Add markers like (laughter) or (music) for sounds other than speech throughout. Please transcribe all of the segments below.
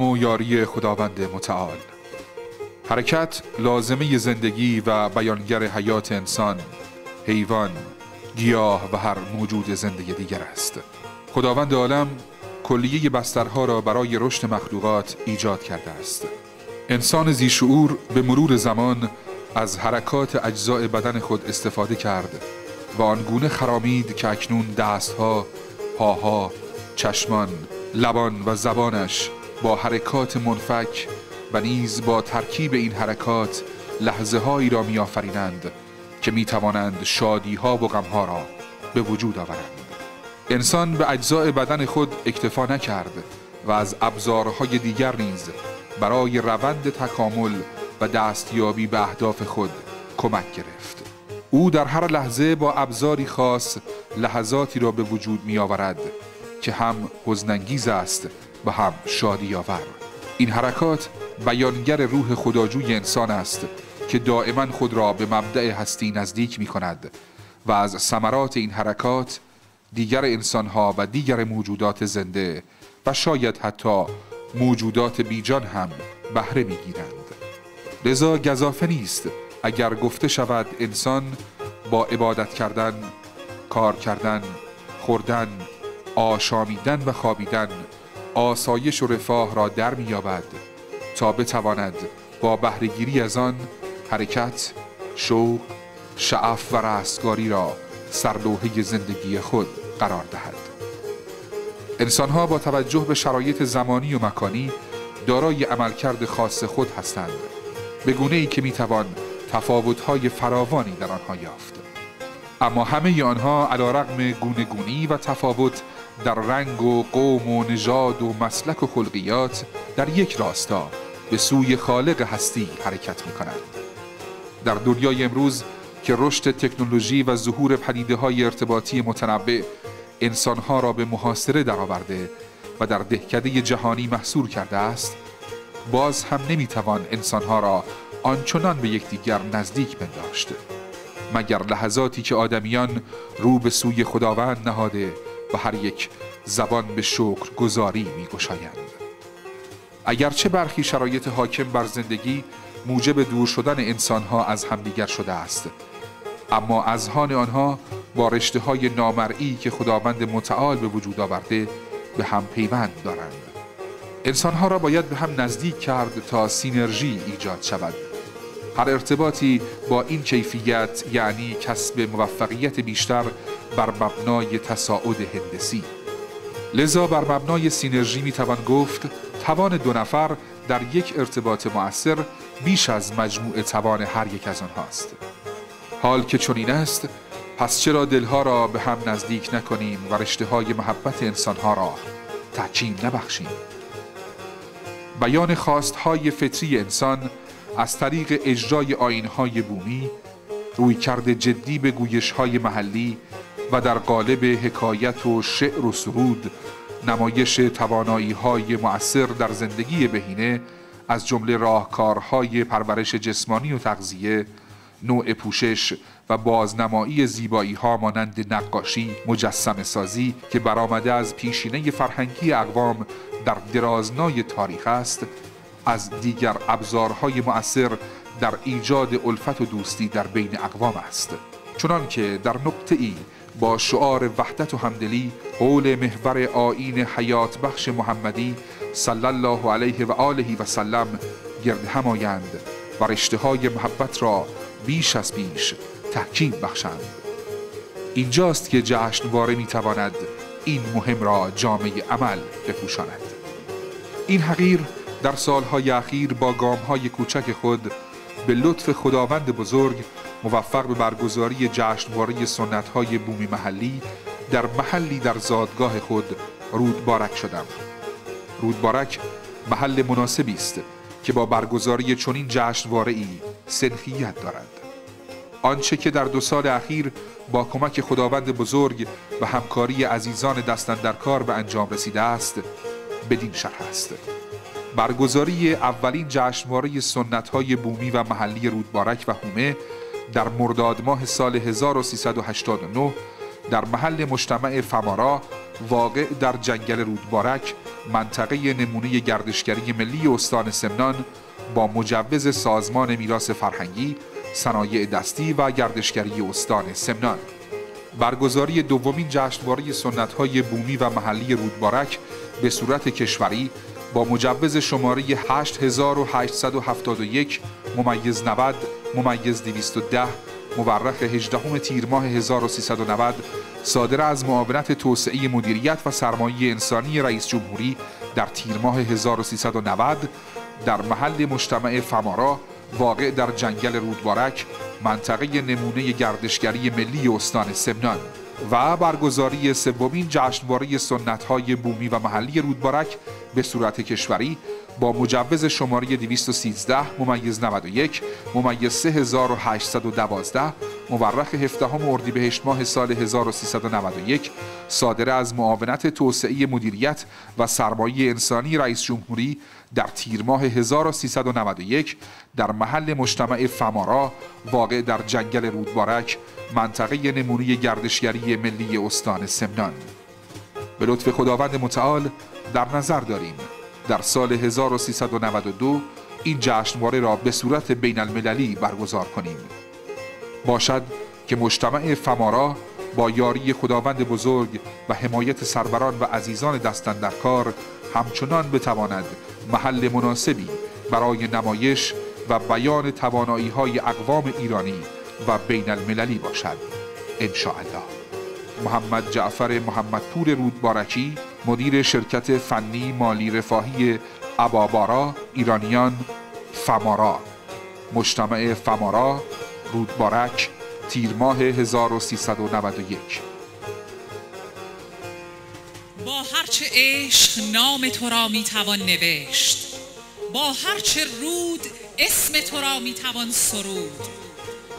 و یاری خداوند متعال. حرکت لازمه زندگی و بیانگر حیات انسان حیوان گیاه و هر موجود زندگی دیگر است. خداوند عالم کلیه بسترها را برای رشد مخلوقات ایجاد کرده است. انسان زیشعور به مرور زمان از حرکات اجزاء بدن خود استفاده کرد و آنگونه خرامید که اکنون دستها، پاها، چشمان، لبان و زبانش با حرکات منفک و نیز با ترکیب این حرکات لحظه هایی را میآفرینند که می توانند شادی ها و غم ها را به وجود آورند. انسان به اجزاء بدن خود اکتفا نکرد و از ابزارهای دیگر نیز برای روند تکامل و دستیابی به اهداف خود کمک گرفت. او در هر لحظه با ابزاری خاص لحظاتی را به وجود می آورد که هم حزنانگیز است و هم شادی آور این حرکات بیانگر روح خداجوی انسان است که دائما خود را به مبدع هستی نزدیک می کند و از ثمرات این حرکات دیگر انسانها و دیگر موجودات زنده و شاید حتی موجودات بیجان هم بهره می گیرند لذا گذافه نیست اگر گفته شود انسان با عبادت کردن، کار کردن، خوردن، آشامیدن و خوابیدن آسایش و رفاه را در میابد تا بتواند با بهرهگیری از آن حرکت، شوق، شعف و رستگاری را سرلوحه زندگی خود قرار دهد. انسانها با توجه به شرایط زمانی و مکانی دارای عملکرد خاص خود هستند به گونه ای که می‌توان تفاوتهای فراوانی در آنها یافت. اما همه آنها علا رقم گونه گونی و تفاوت در رنگ و قوم و نژاد و مسلک و خلقیات در یک راستا به سوی خالق هستی حرکت می کنند. در دنیای امروز که رشد تکنولوژی و ظهور پدیده های ارتباطی متنوع انسانها را به محاصره درآورده و در دهکده جهانی محصور کرده است باز هم نمی‌توان انسانها را آنچنان به یکدیگر نزدیک پنداشته مگر لحظاتی که آدمیان رو به سوی خداوند نهاده و هر یک زبان به شکر گذاری می گشایند. اگرچه برخی شرایط حاکم بر زندگی موجب دور شدن انسانها از همدیگر شده است اما اذهان آنها با رشته های نامرئی که خداوند متعال به وجود آورده به هم پیوند دارند انسانها را باید به هم نزدیک کرد تا سینرژی ایجاد شود هر ارتباطی با این کیفیت یعنی کسب موفقیت بیشتر بر مبنای تصاعد هندسی. لذا بر مبنای سینرژی می توان گفت توان دو نفر در یک ارتباط مؤثر بیش از مجموع توان هر یک از آنهاست حال که چنین است پس چرا دلها را به هم نزدیک نکنیم و رشته های محبت انسانها را تحکیم نبخشیم؟ بیان خواستهای فطری انسان از طریق اجرای آینهای بومی روی کرده جدی به گویش های محلی و در قالب حکایت و شعر و سرود نمایش توانایی های مؤثر در زندگی بهینه از جمله راهکارهای پرورش جسمانی و تغذیه نوع پوشش و بازنمایی زیبایی ها مانند نقاشی مجسم سازی که برآمده از پیشینه فرهنگی اقوام در درازنای تاریخ است از دیگر ابزارهای مؤثر در ایجاد الفت و دوستی در بین اقوام است. چنان که در نقطه ای با شعار وحدت و همدلی حول محور آین حیات بخش محمدی صلی الله علیه و آله و سلم گرد هم آیند و رشته های محبت را بیش از بیش تحکیم بخشند. اینجاست که جشنواره می تواند این مهم را جامعه عمل بپوشاند. این حقیر در سالهای اخیر با گامهای کوچک خود به لطف خداوند بزرگ موفق به برگزاری جشنواره سنتهای بومی محلی در محلی در زادگاه خود رودبارک شدم. رودبارک محل مناسبی است که با برگزاری چنین جشنواره ای سنخیت دارد. آنچه که در دو سال اخیر با کمک خداوند بزرگ و همکاری عزیزان دستن در کار به انجام رسیده است بدین شرح است. برگزاری اولین جشنواره سنت های بومی و محلی رودبارک و هومه در مرداد ماه سال 1389 در محل مجتمع فمارا واقع در جنگل رودبارک منطقه نمونه گردشگری ملی استان سمنان با مجوز سازمان میراث فرهنگی، صنایع دستی و گردشگری استان سمنان. برگزاری دومین جشنواره سنت‌های بومی و محلی رودبارک به صورت کشوری با مجوز شماره 8871 ممیز 90 ممیز 210 مورخ 18 تیر ماه 1390 صادر از معاونت توسعه مدیریت و سرمایه انسانی رئیس جمهوری در تیر ماه 1390 در محل مجتمع فمارا واقع در جنگل رودبارک منطقه نمونه گردشگری ملی استان سمنان. و برگزاری سومین جشنواره سنت‌های بومی و محلی رودبارک به صورت کشوری با مجوز شماره 213 ممیز 91 ممیز 3812 مورخ 17 اردیبهشت ماه سال 1391 صادر از معاونت توسعه مدیریت و سرمایه انسانی رئیس جمهوری در تیر ماه 1391 در محل مجتمع فمارا واقع در جنگل رودبارک منطقه نمونه گردشگری ملی استان سمنان. به لطف خداوند متعال در نظر داریم. در سال 1392 این جشنواره را به صورت بین المللی برگزار کنیم. باشد که مجتمع فمارا با یاری خداوند بزرگ و حمایت سربران و عزیزان دستن در همچنان بتواند محل مناسبی برای نمایش و بیان توانایی های اقوام ایرانی و بین المللی باشد. الله محمد جعفر محمدپور رودبارکی مدیر شرکت فنی مالی رفاهی ابابارا ایرانیان فمارا. مجتمع فمارا رودبارک تیر ماه 1391 با هرچه عشق نام تو را می‌توان نوشت. با هرچه رود اسم تو را می‌توان سرود.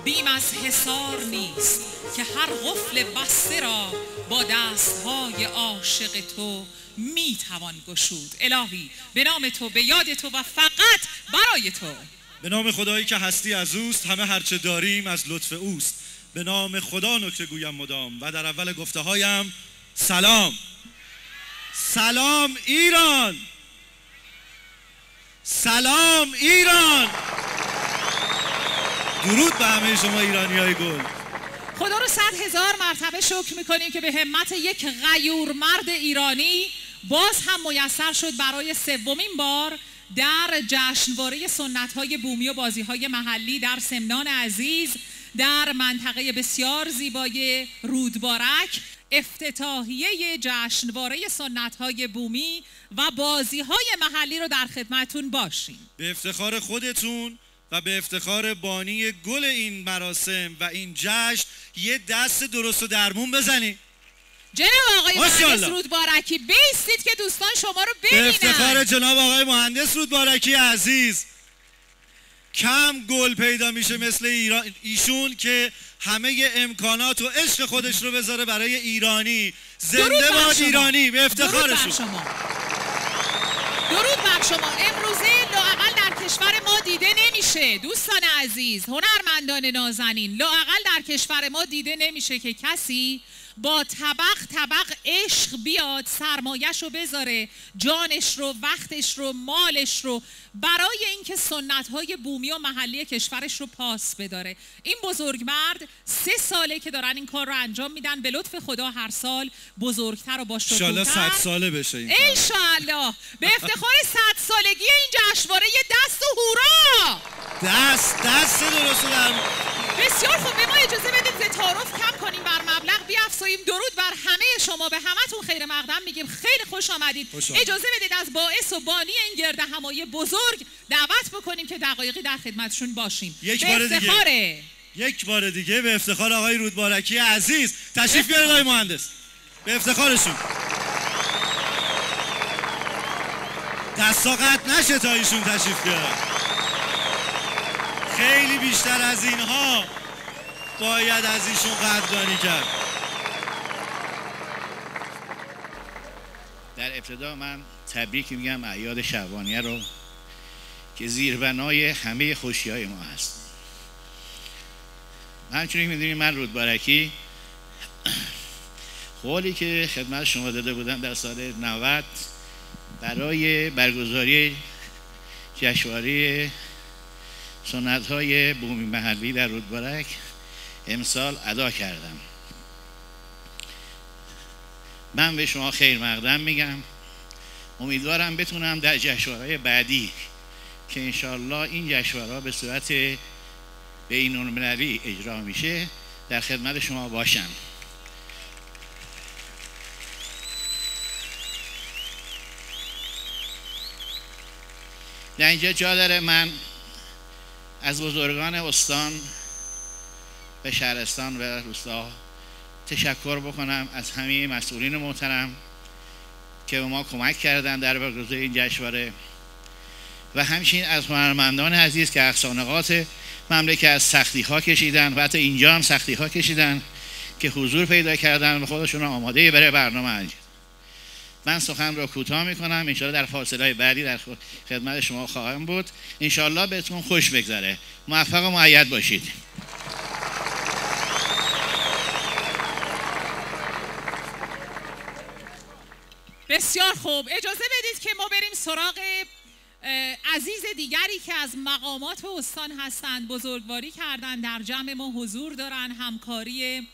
بیم از حسار نیست که هر قفل بسته را با دستهای عاشق تو می‌توان گشود. الهی به نام تو به یاد تو و فقط برای تو. به نام خدایی که هستی از اوست همه هرچه داریم از لطف اوست. به نام خدا نکته گویم مدام و در اول گفته هایم سلام. سلام ایران. سلام ایران. درود به همه شما ایرانی های گل. خدا رو صد هزار مرتبه شکر می‌کنیم که به همت یک غیور مرد ایرانی باز هم میسر شد برای سومین بار در جشنواره سنت های بومی و بازی های محلی در سمنان عزیز در منطقه بسیار زیبای رودبارک. افتتاحیه جشنواره سنت های بومی و بازی های محلی رو در خدمتون باشیم. به افتخار خودتون و به افتخار بانی گل این مراسم و این جشن یه دست درست و درمون بزنیم. جناب آقای مهندس رودبارکی بیستید که دوستان شما رو ببینن. به افتخار جناب آقای مهندس رودبارکی عزیز کم گل پیدا میشه مثل ایران ایشون که همه امکانات و عشق خودش رو بذاره برای ایرانی. زنده باد ایرانی به افتخارشون درود بر شما. امروزه لاقل در کشور ما دیده نمیشه. دوستان عزیز هنرمندان نازنین لاقل در کشور ما دیده نمیشه که کسی با طبق طبق عشق بیاد سرمایش رو بذاره جانش رو وقتش رو مالش رو برای اینکه سنت های بومی و محلی کشورش رو پاس بداره. این بزرگ مرد سه ساله که دارن این کار رو انجام میدن به لطف خدا هر سال بزرگتر و با شکوهتر صد ساله بشه این انشالله. به افتخار صد سالگی این جشنواره دست و هورا! دست. دست درست در بسیار خوب. به ما اجازه بدید تعارف کم کنیم بر مبلغ. بیافزاییم. درود بر همه شما. به همتون خیر مقدم میگیم. خیلی خوش آمدید. اجازه بدید از باعث و بانی این گرد همایی بزرگ دعوت بکنیم که دقایقی در خدمتشون باشیم. یک بار دیگه. یک بار دیگه به افتخار آقای رودبارکی عزیز. تشریف بیارید آقای مهندس. به افتخارشون. دستا قطع نشه تا ایشون تشریف بیارن. خیلی بیشتر از اینها باید از ایشون قدردانی کرد. در ابتدا من تبریک میگم اعیاد شعبانیه رو که زیربنای همه خوشی های ما هست. همچنین می‌دونیم من رودبارکی قولی که خدمت شما داده بودم در سال 90 برای برگزاری جشنواره سنت های بومی محلی در رودبارک امسال ادا کردم. من به شما خیر مقدم میگم. امیدوارم بتونم در جشنواره بعدی که انشالله این جشنواره به صورت بین المللی اجرا میشه در خدمت شما باشم. در اینجا جا داره من از بزرگان استان به شهرستان و روستا تشکر بکنم از همه مسئولین محترم که به ما کمک کردن در برگزاری این جشنواره. و همچنین از هنرمندان عزیز که اقصانقات مملکت از سختی ها کشیدن و حتی اینجا هم سختی ها کشیدن که حضور پیدا کردن و خودشون آماده برای برنامه انجام. من سخن را کوتاه می‌کنم. انشاءالله در فاصله بعدی در خدمت شما خواهم بود. انشاءالله بهتون خوش بگذره. موفق و معید باشید. بسیار خوب. اجازه بدید که ما بریم سراغ عزیز دیگری که از مقامات استان هستند بزرگواری کردن در جمع ما حضور دارن همکاری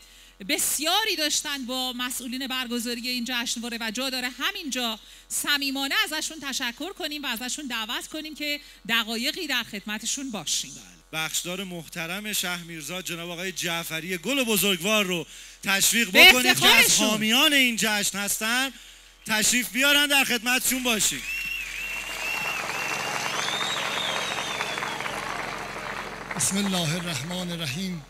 بسیاری داشتند با مسئولین برگزاری این جشنواره و جا داره همینجا صمیمانه ازشون تشکر کنیم و ازشون دعوت کنیم که دقایقی در خدمتشون باشیم. بخشدار محترم شه میرزا جناب آقای جعفری گل بزرگوار رو تشویق بکنید که از حامیان این جشن هستن. تشریف بیارن در خدمتشون باشیم. بسم الله الرحمن الرحیم.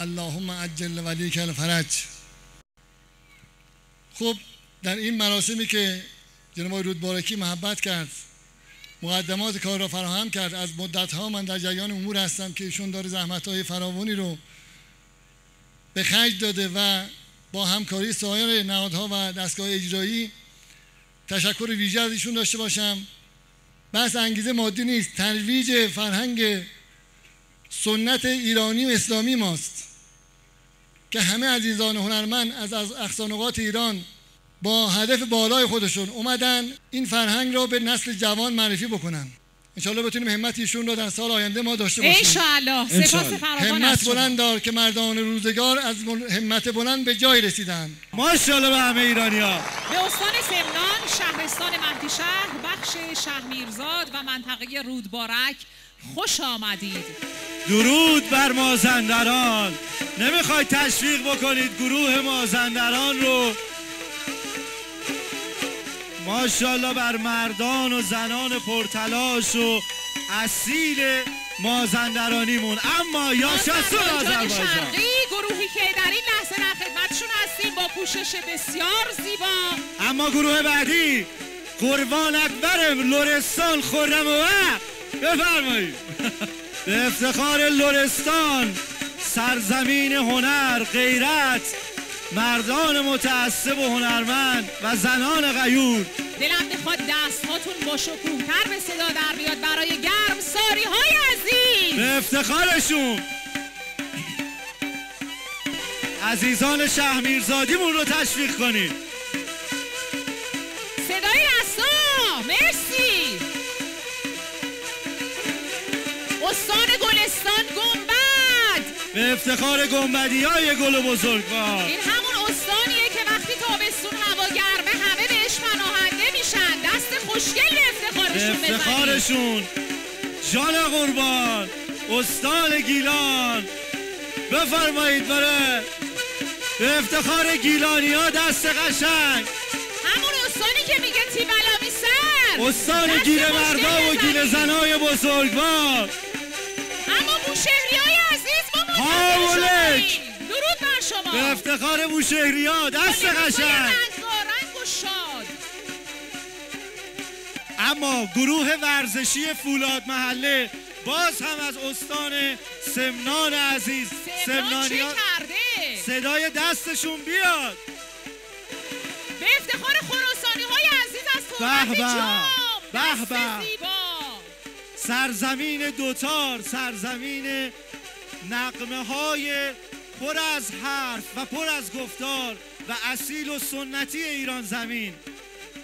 اللهم عجل ولیک الفرج خب در این مراسمی که جناب رودبارکی محبت کرد مقدمات کار را فراهم کرد از مدت ها من در جریان امور هستم که ایشون داره زحمت های فراوانی رو به خرج داده و با همکاری سایر نهادها و دستگاه اجرایی تشکر ویژه از ایشون داشته باشم بحث انگیزه مادی نیست ترویج فرهنگ سنت ایرانی و اسلامی ماست که همه عزیزان هنرمند از از اقصانقات ایران با هدف بالای خودشون اومدن این فرهنگ را به نسل جوان معرفی بکنن. انشالله بتونیم همت ایشون رو در سال آینده ما داشته باشیم. انشالله سپاس فراوان همت بلند دار که مردان روزگار از همت بلند به جای رسیدن. ماشاءالله به همه ایرانی ها به استان سمنان شهرستان مهدی شهر بخش شهمیرزاد و منطقه رودبارک. خوش آمدید. درود بر مازندران. نمی‌خواید تشویق بکنید گروه مازندران رو؟ ماشاءالله بر مردان و زنان پرتلاش و اصیل مازندرانیمون. اما یا شستون آذربایجان. گروهی که در این لحظه در خدمتشون هستیم با پوشش بسیار زیبا. اما گروه بعدی قربان اکبر لورستان خورم و بفرمایید. به افتخار لورستان سرزمین هنر غیرت مردان متعصب و هنرمند و زنان غیور. دلم می‌خواد دستهاتون با شکوهتر به صدا در بیاد برای گرم ساری های عزیز. به افتخارشون. عزیزان شهمیرزادیمون رو تشویق کنید. صدای رسا مرسی. استان گلستان گنبد. به افتخار گنبدی های گل بزرگوار. این همون استانیه که وقتی تابستون هوا گرمه همه بهش پناهنده میشن. دست خوشگل به افتخارشون به افتخارشون. جان قربان. استان گیلان. بفرمایید بره. به افتخار گیلانی ها دست قشنگ. همون استانی که میگه تیبلامی سر. استان گیل مردا و گیل زنای بزرگوار. بوشهری های عزیز ما هاولک درود بر شما. به افتخار بوشهری ها دست قشنگ. اما گروه ورزشی فولاد محله باز هم از استان سمنان عزیز سمنانی ها صدای دستشون بیاد. به افتخار خراسانی های عزیز از به به به سرزمین دوتار سرزمین نقمه های پر از حرف و پر از گفتار و اصیل و سنتی ایران زمین.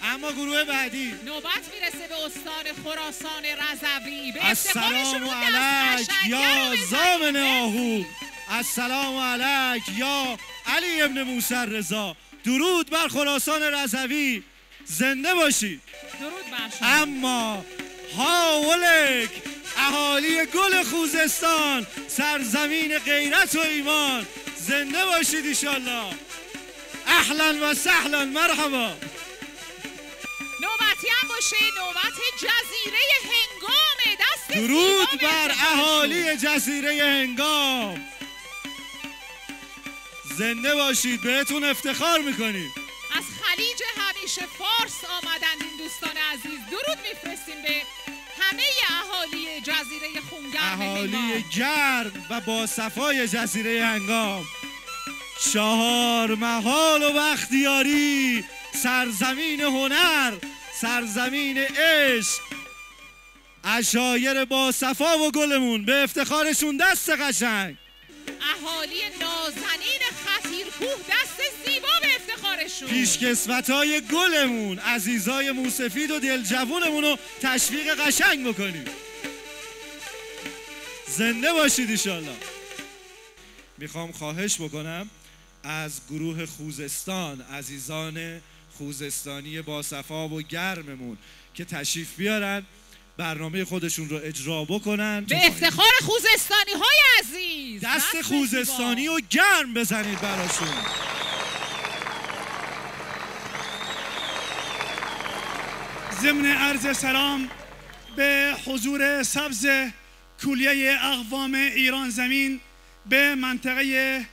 اما گروه بعدی. نوبت می‌رسه به استان خراسان رضوی. به السلام علیک یا زامن. آهو. السلام علیک یا علی ابن موسی رضا درود بر خراسان رضوی. زنده باشید درود بر شما. اما هاولک اهالی گل خوزستان سرزمین غیرت و ایمان. زنده باشید ایشالله. اهلا و سهلا مرحبا. نوبتی هم باشه نوبت جزیره هنگامه دست درود بر. اهالی جزیره هنگام. زنده باشید بهتون افتخار می‌کنیم. از خلیج همیشه فارس آمدند دوستان عزیز درود میفرستیم به همه اهالی جزیره خونگرم اهالی. گرم و با صفای جزیره هنگام. چهار محال و بختیاری سرزمین هنر سرزمین عشق. اشایر با صفا و گلمون به افتخارشون دست قشنگ. اهالی نازنین خطیرکوه دست زیبا به افتخارشون. پیشکسوت های گلمون عزیزای موسفید و دلجوونمون رو تشویق قشنگ بکنیم. زنده باشید ایشالله. می‌خوام خواهش بکنم از گروه خوزستان عزیزان خوزستانی با صفا و گرممون که تشریف بیارن. برنامه خودشون رو اجرا بکنن. به افتخار خوزستانی های عزیز. دست خوزستانی و گرم بزنید براشون. ضمن عرض سلام به حضور سبز کلیه اقوام ایران زمین به منطقه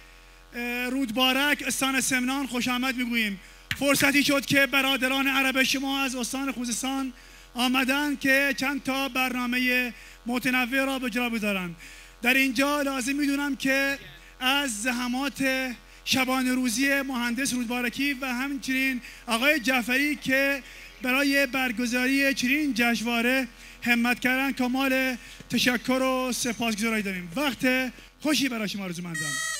رودبارک استان سمنان خوش آمد می‌گوییم. فرصتی شد که برادران عرب شما از استان خوزستان آمدن که چند تا برنامه متنوع را به جا بگذارند در اینجا لازم می‌دونم که از زحمات شبان روزی مهندس رودبارکی و همچنین آقای جعفری که برای برگزاری چنین جشنواره همت کردن کمال تشکر و سپاسگزاری داریم. وقت خوشی برای شما آرزومندم ای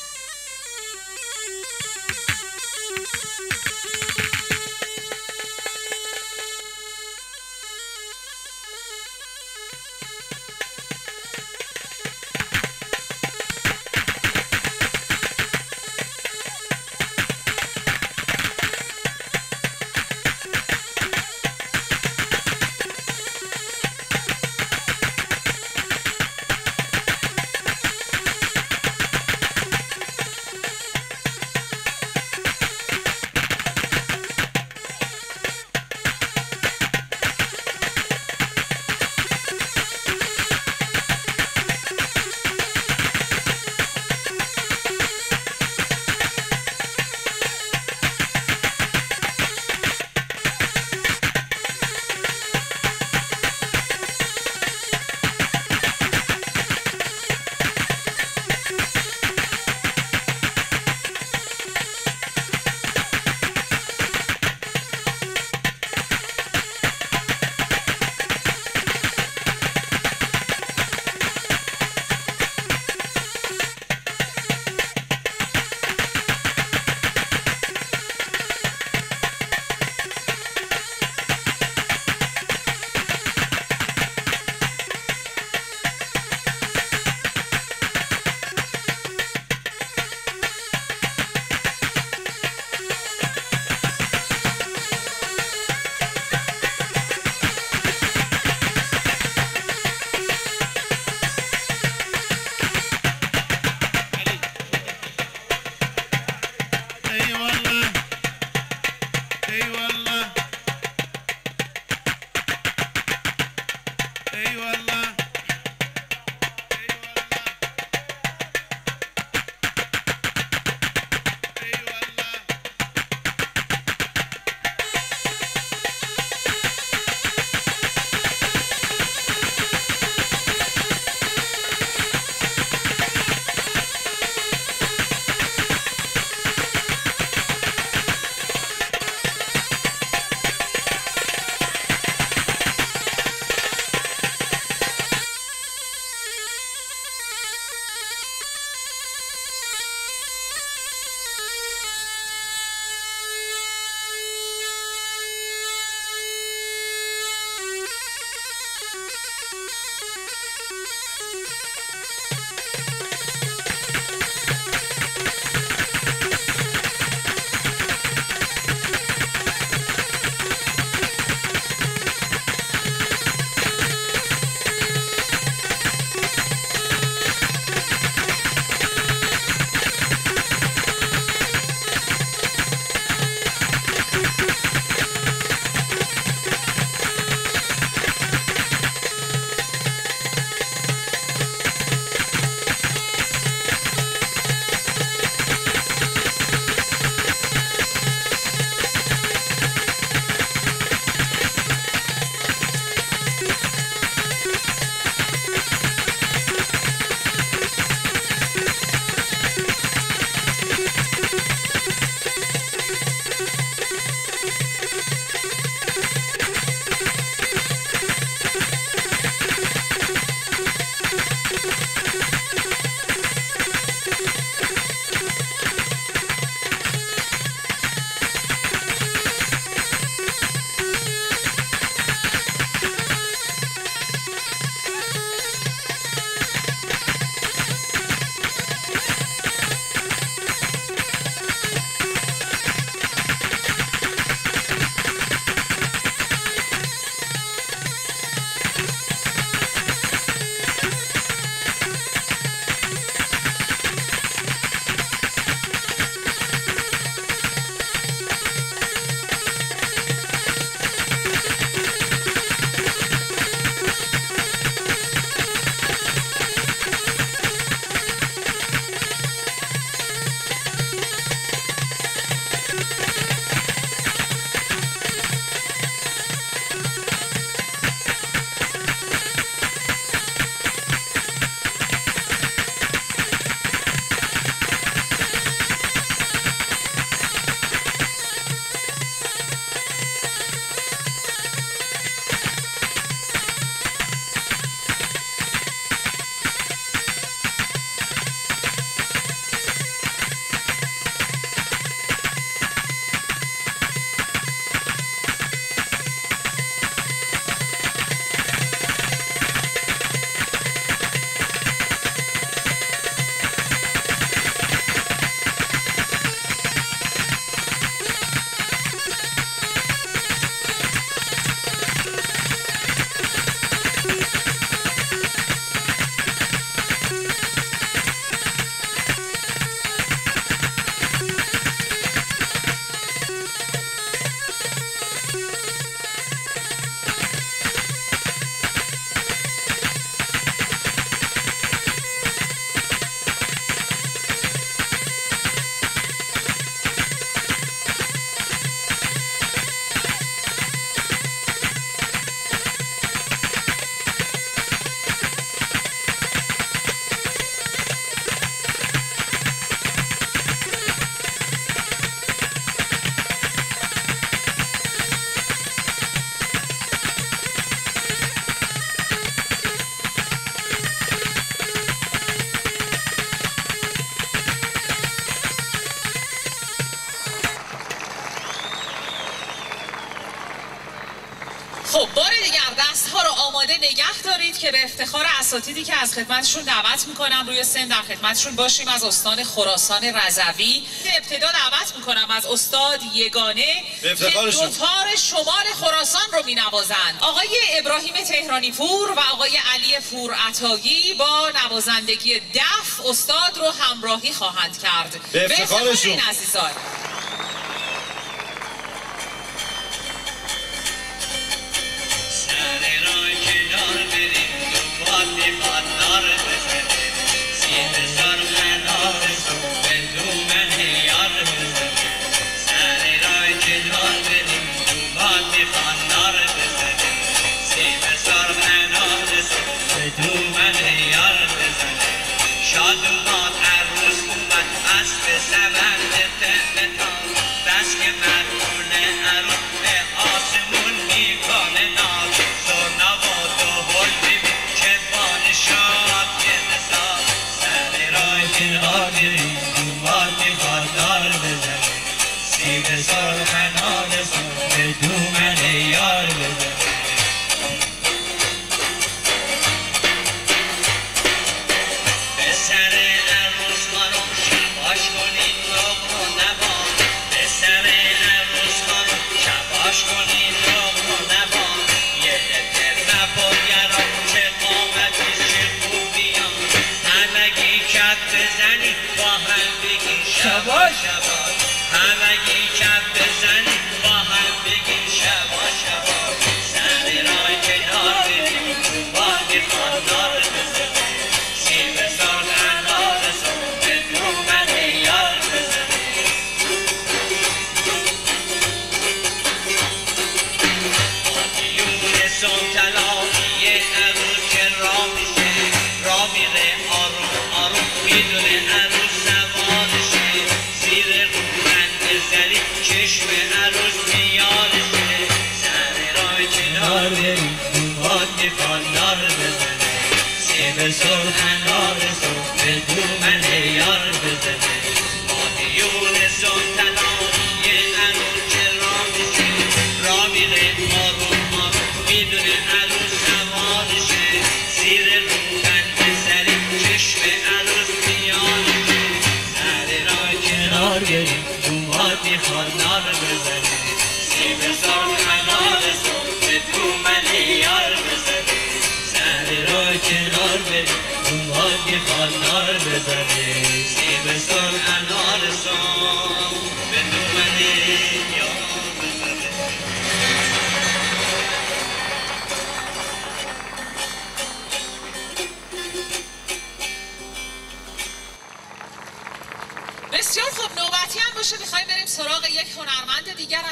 که به افتخار اساتیدی که از خدمتشون دعوت می‌کنم روی سن در خدمتشون باشیم. از استان خراسان رضوی ابتدا دعوت می‌کنم از استاد یگانه که دوتار شمال خراسان رو مینوازند. آقای ابراهیم تهرانی پور و آقای علی فور عطایی با نوازندگی دف استاد رو همراهی خواهند کرد. به افتخارشون.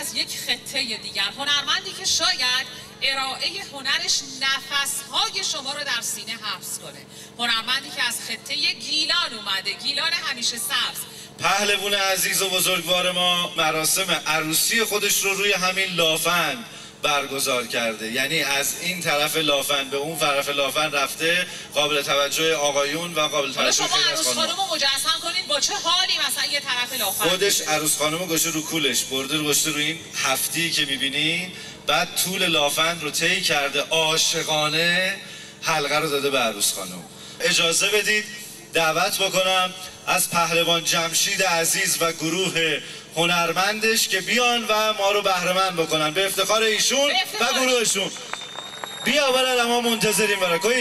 از یک خطه دیگر. هنرمندی که شاید ارائه هنرش نفسهای شما رو در سینه حبس کنه. هنرمندی که از خطه گیلان اومده. گیلان همیشه سبز. پهلوون عزیز و بزرگوار ما مراسم عروسی خودش رو روی همین لافند برگزار کرده. یعنی از این طرف لافند به اون طرف لافند رفته قابل توجه آقایون و قابل توجه شما خیلی از عروس خانم مجسم کنید با چه حالی مثلا یه طرف لافن خودش عروس خانم رو گذاشته رو کولش برده رو گذاشته رو این هفتی که می‌بینی بعد طول لافند رو طی کرده عاشقانه حلقه رو داده به عروس خانم اجازه بدید دعوت بکنم از پهلوان جمشید عزیز و گروه هنرمندش که بیان و ما رو بهرهمند بکنن. به افتخار ایشون و. گروهشون. بیا برای ما منتظریم برای کوی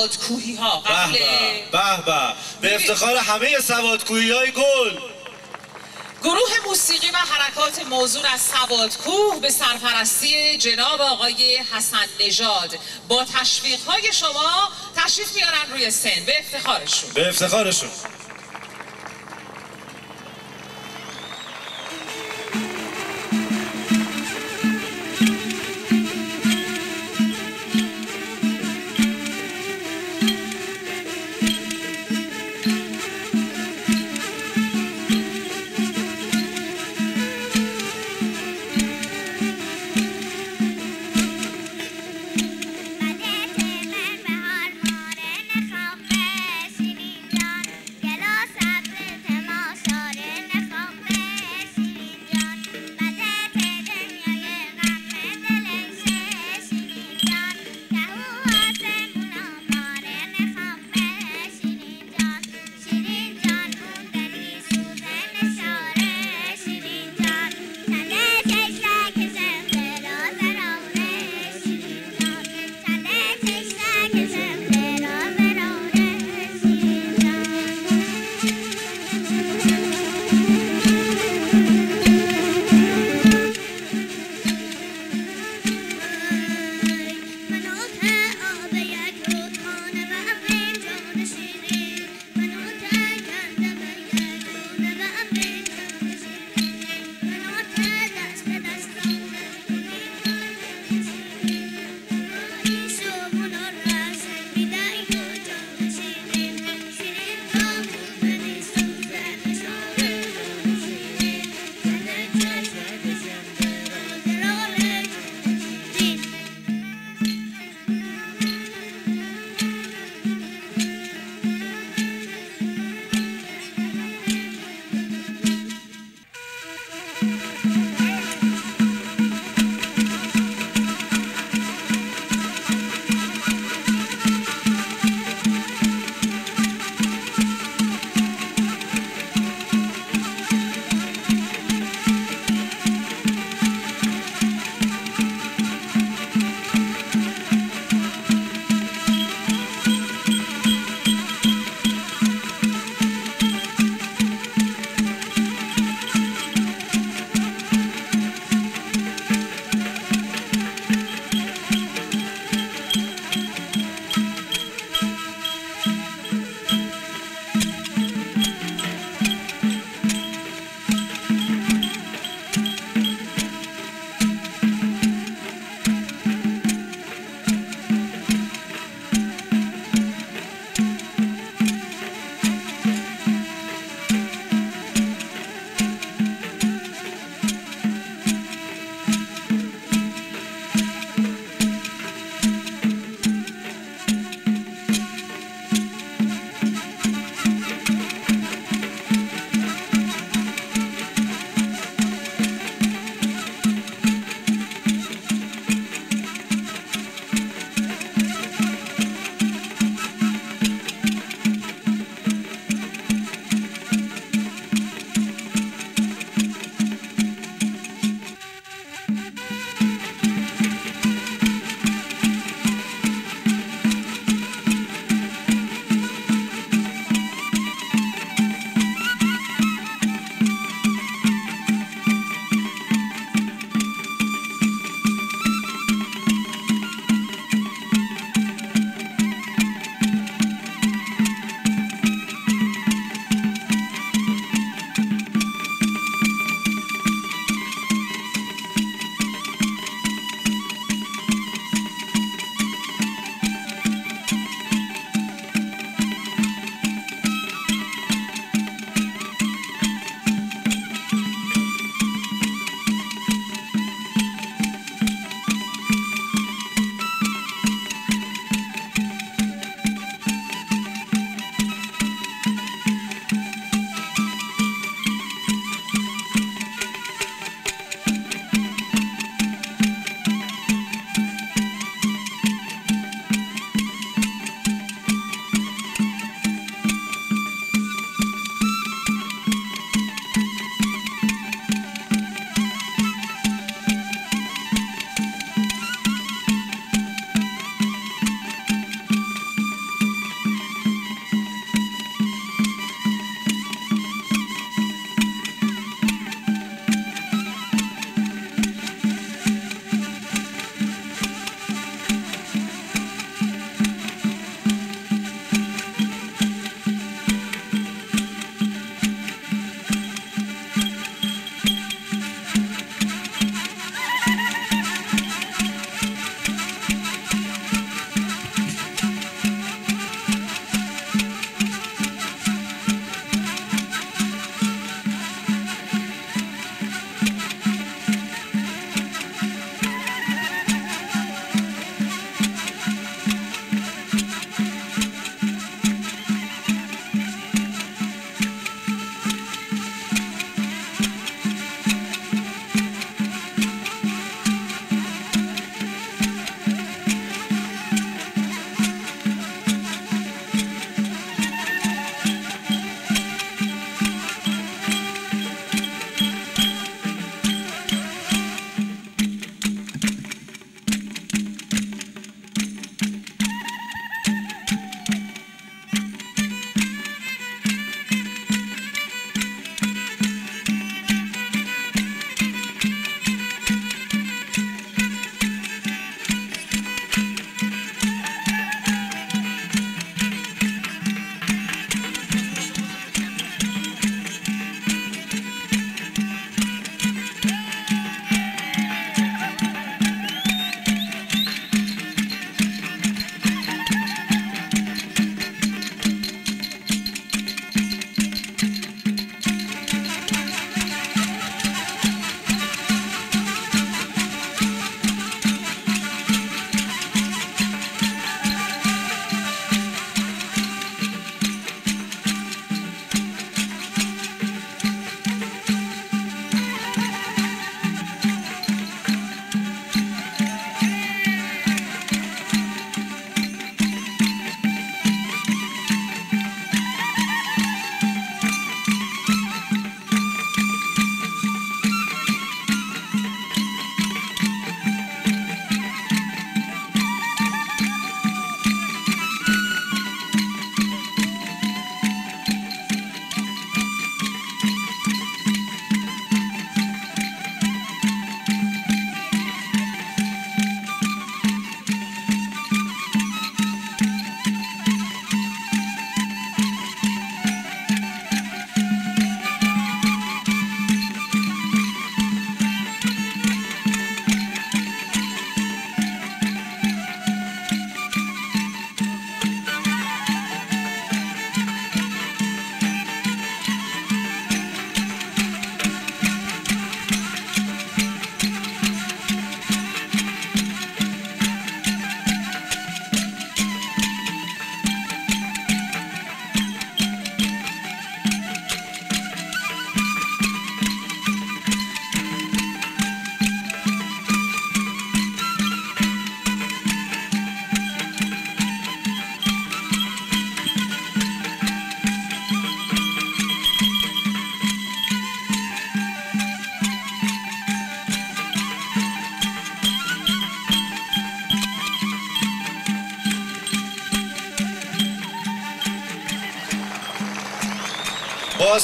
سراغ سواد کوهی ها به قبل به. به به افتخار همه سوادکویی های گل. گروه موسیقی و حرکات موزون از سواد کوه به سرپرستی جناب آقای حسن نژاد. با تشویق های شما تشریف میارن روی سن. به افتخارشون. به افتخارشون.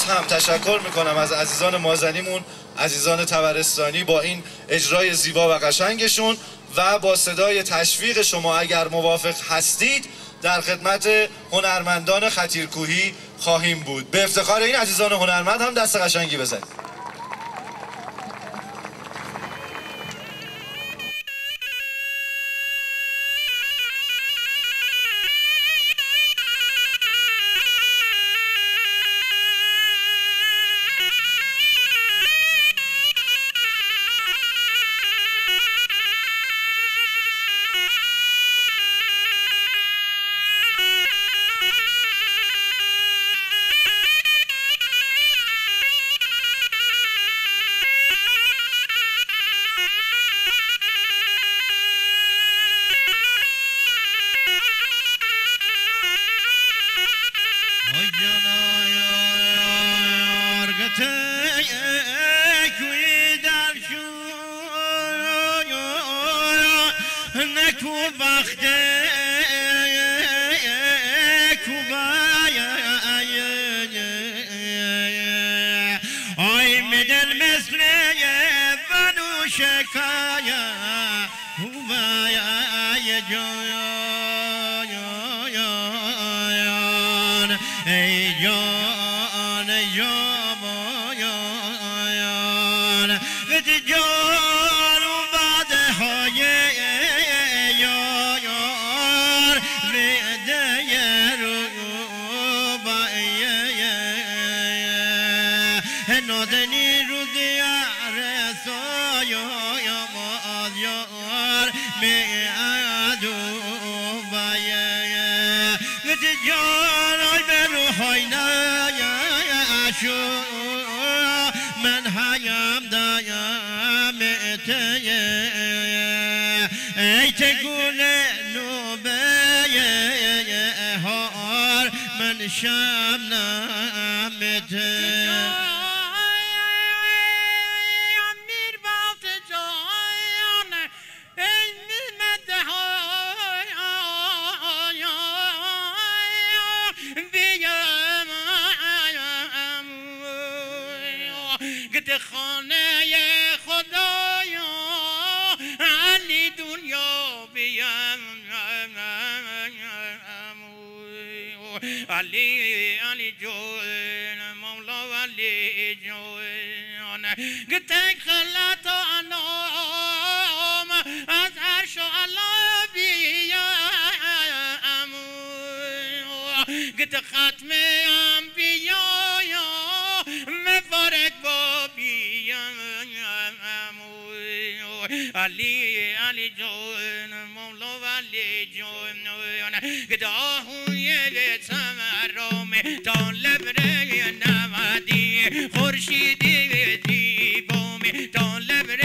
هم تشکر می‌کنم از عزیزان مازنیمون عزیزان تبرستانی با این اجرای زیبا و قشنگشون و با صدای تشویق شما اگر موافق هستید در خدمت هنرمندان خطیرکوهی خواهیم بود. به افتخار این عزیزان هنرمند هم دست قشنگی بزنید. تیه ای تگول نوبه هار من شم نامته علی علی جون مولا علی جون گتک خلات انام از عرش و علا بیم گت ختم انبیا یا مبارک با بیم علی علی جون مولا علی جون گداهوی تمرام تا لبره نمدی خورشیدی دیبام تا لبره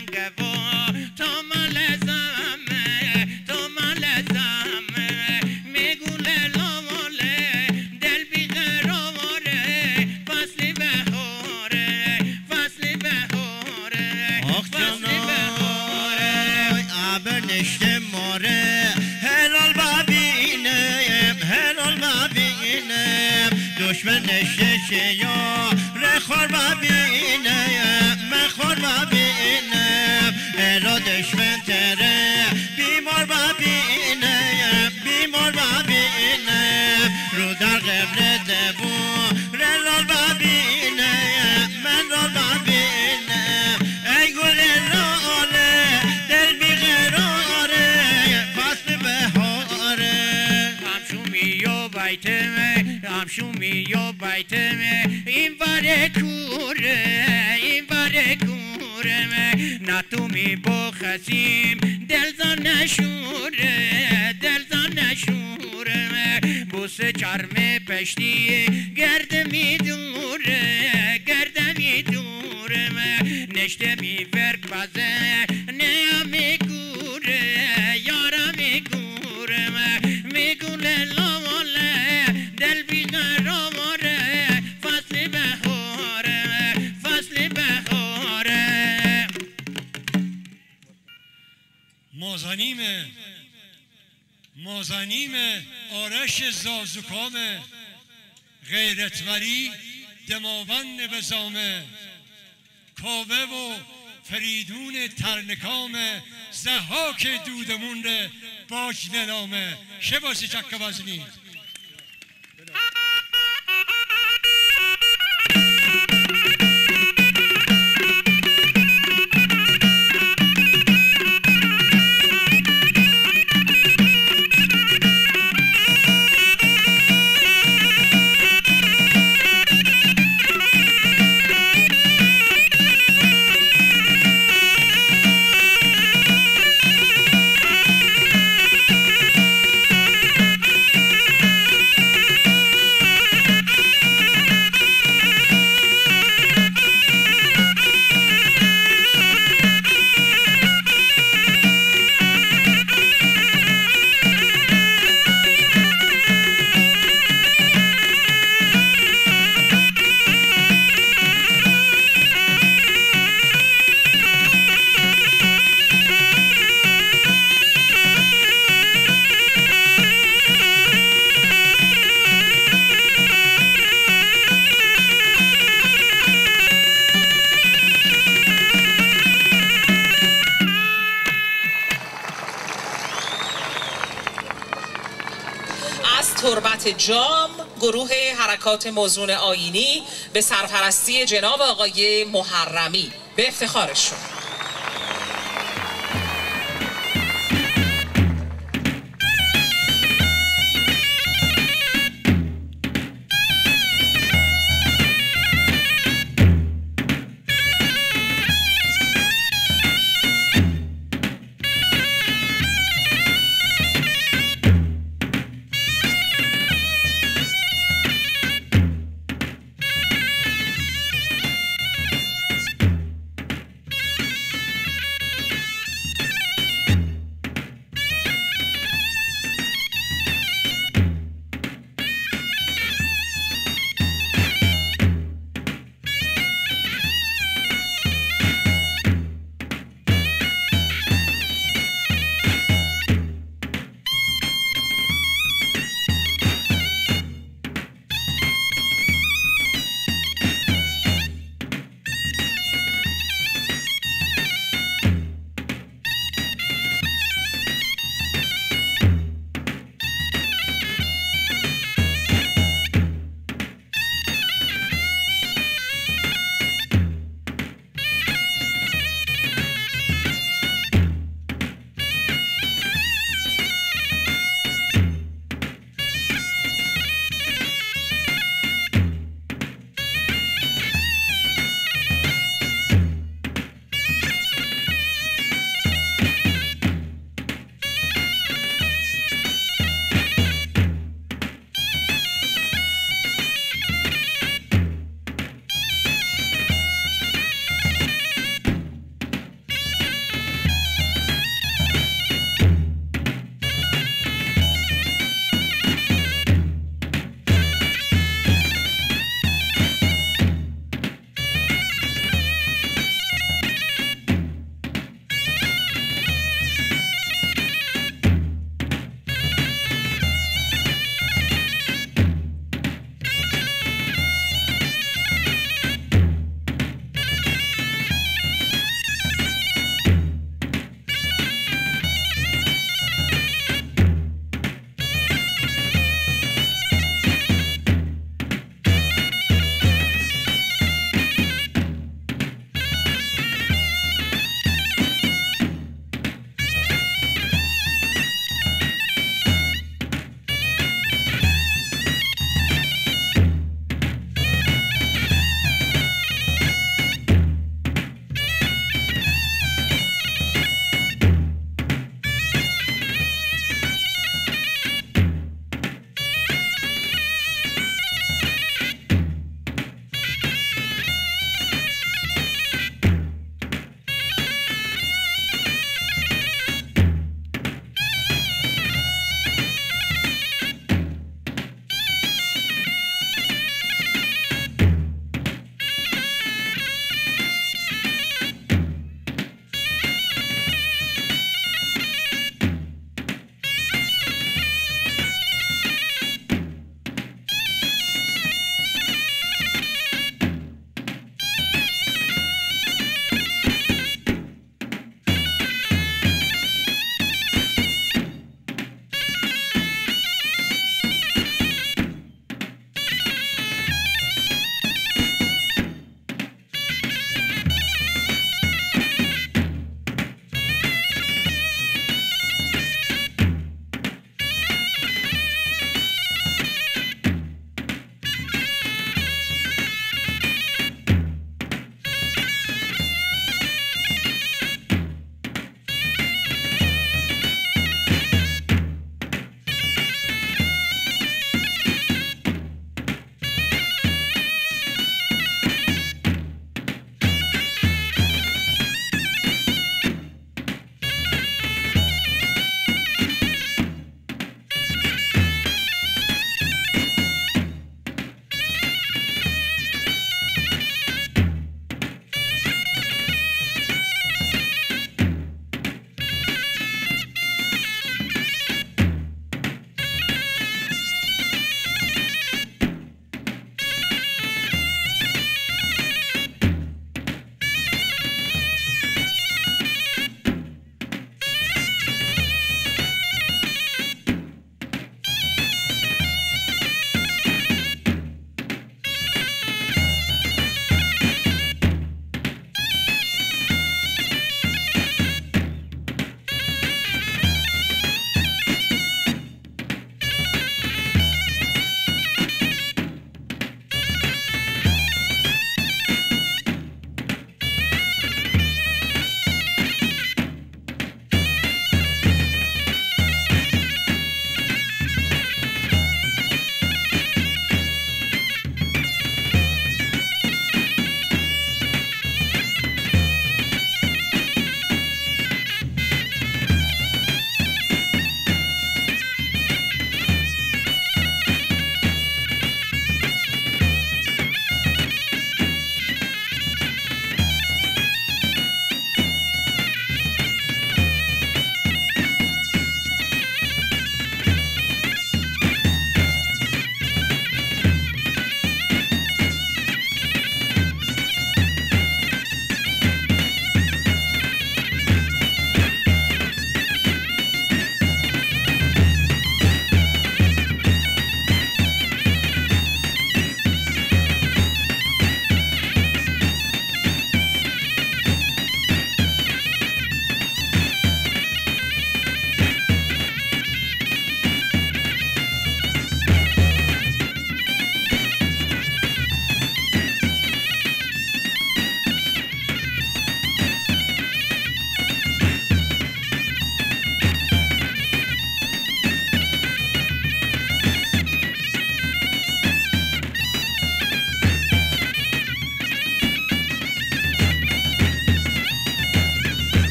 یا رخور ببینم مخور ببینم الا دشمن بیتمه این ور کوره این ور کوره نتومی با خسیم دلزان نشوره دلزان نشوره بوس چرم پشتی گرد می دوره گرد می دوره نشته می مازنیمه مازنیمه آرش زازوکامه. غیرتوری دماوند بزامه کاوه و فریدون ترنکامه. زهاک دودمون ره. باج شباسی چکه وزنی حرکات موزون آینی به سرپرستی جناب آقای محرمی. به افتخارشون.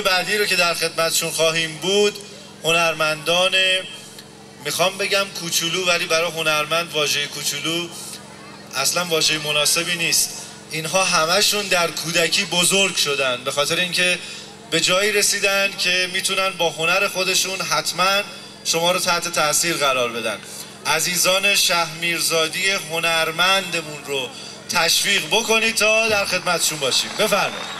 بعدی رو که در خدمتشون خواهیم بود هنرمندان می‌خوام بگم کوچولو ولی برای هنرمند واژه کوچولو اصلا واژه مناسبی نیست. اینها همشون در کودکی بزرگ شدن به خاطر اینکه به جایی رسیدن که می‌تونن با هنر خودشون حتما شما رو تحت تاثیر قرار بدن. عزیزان شهمیرزادی هنرمندمون رو تشویق بکنید تا در خدمتشون باشیم. بفرمایید.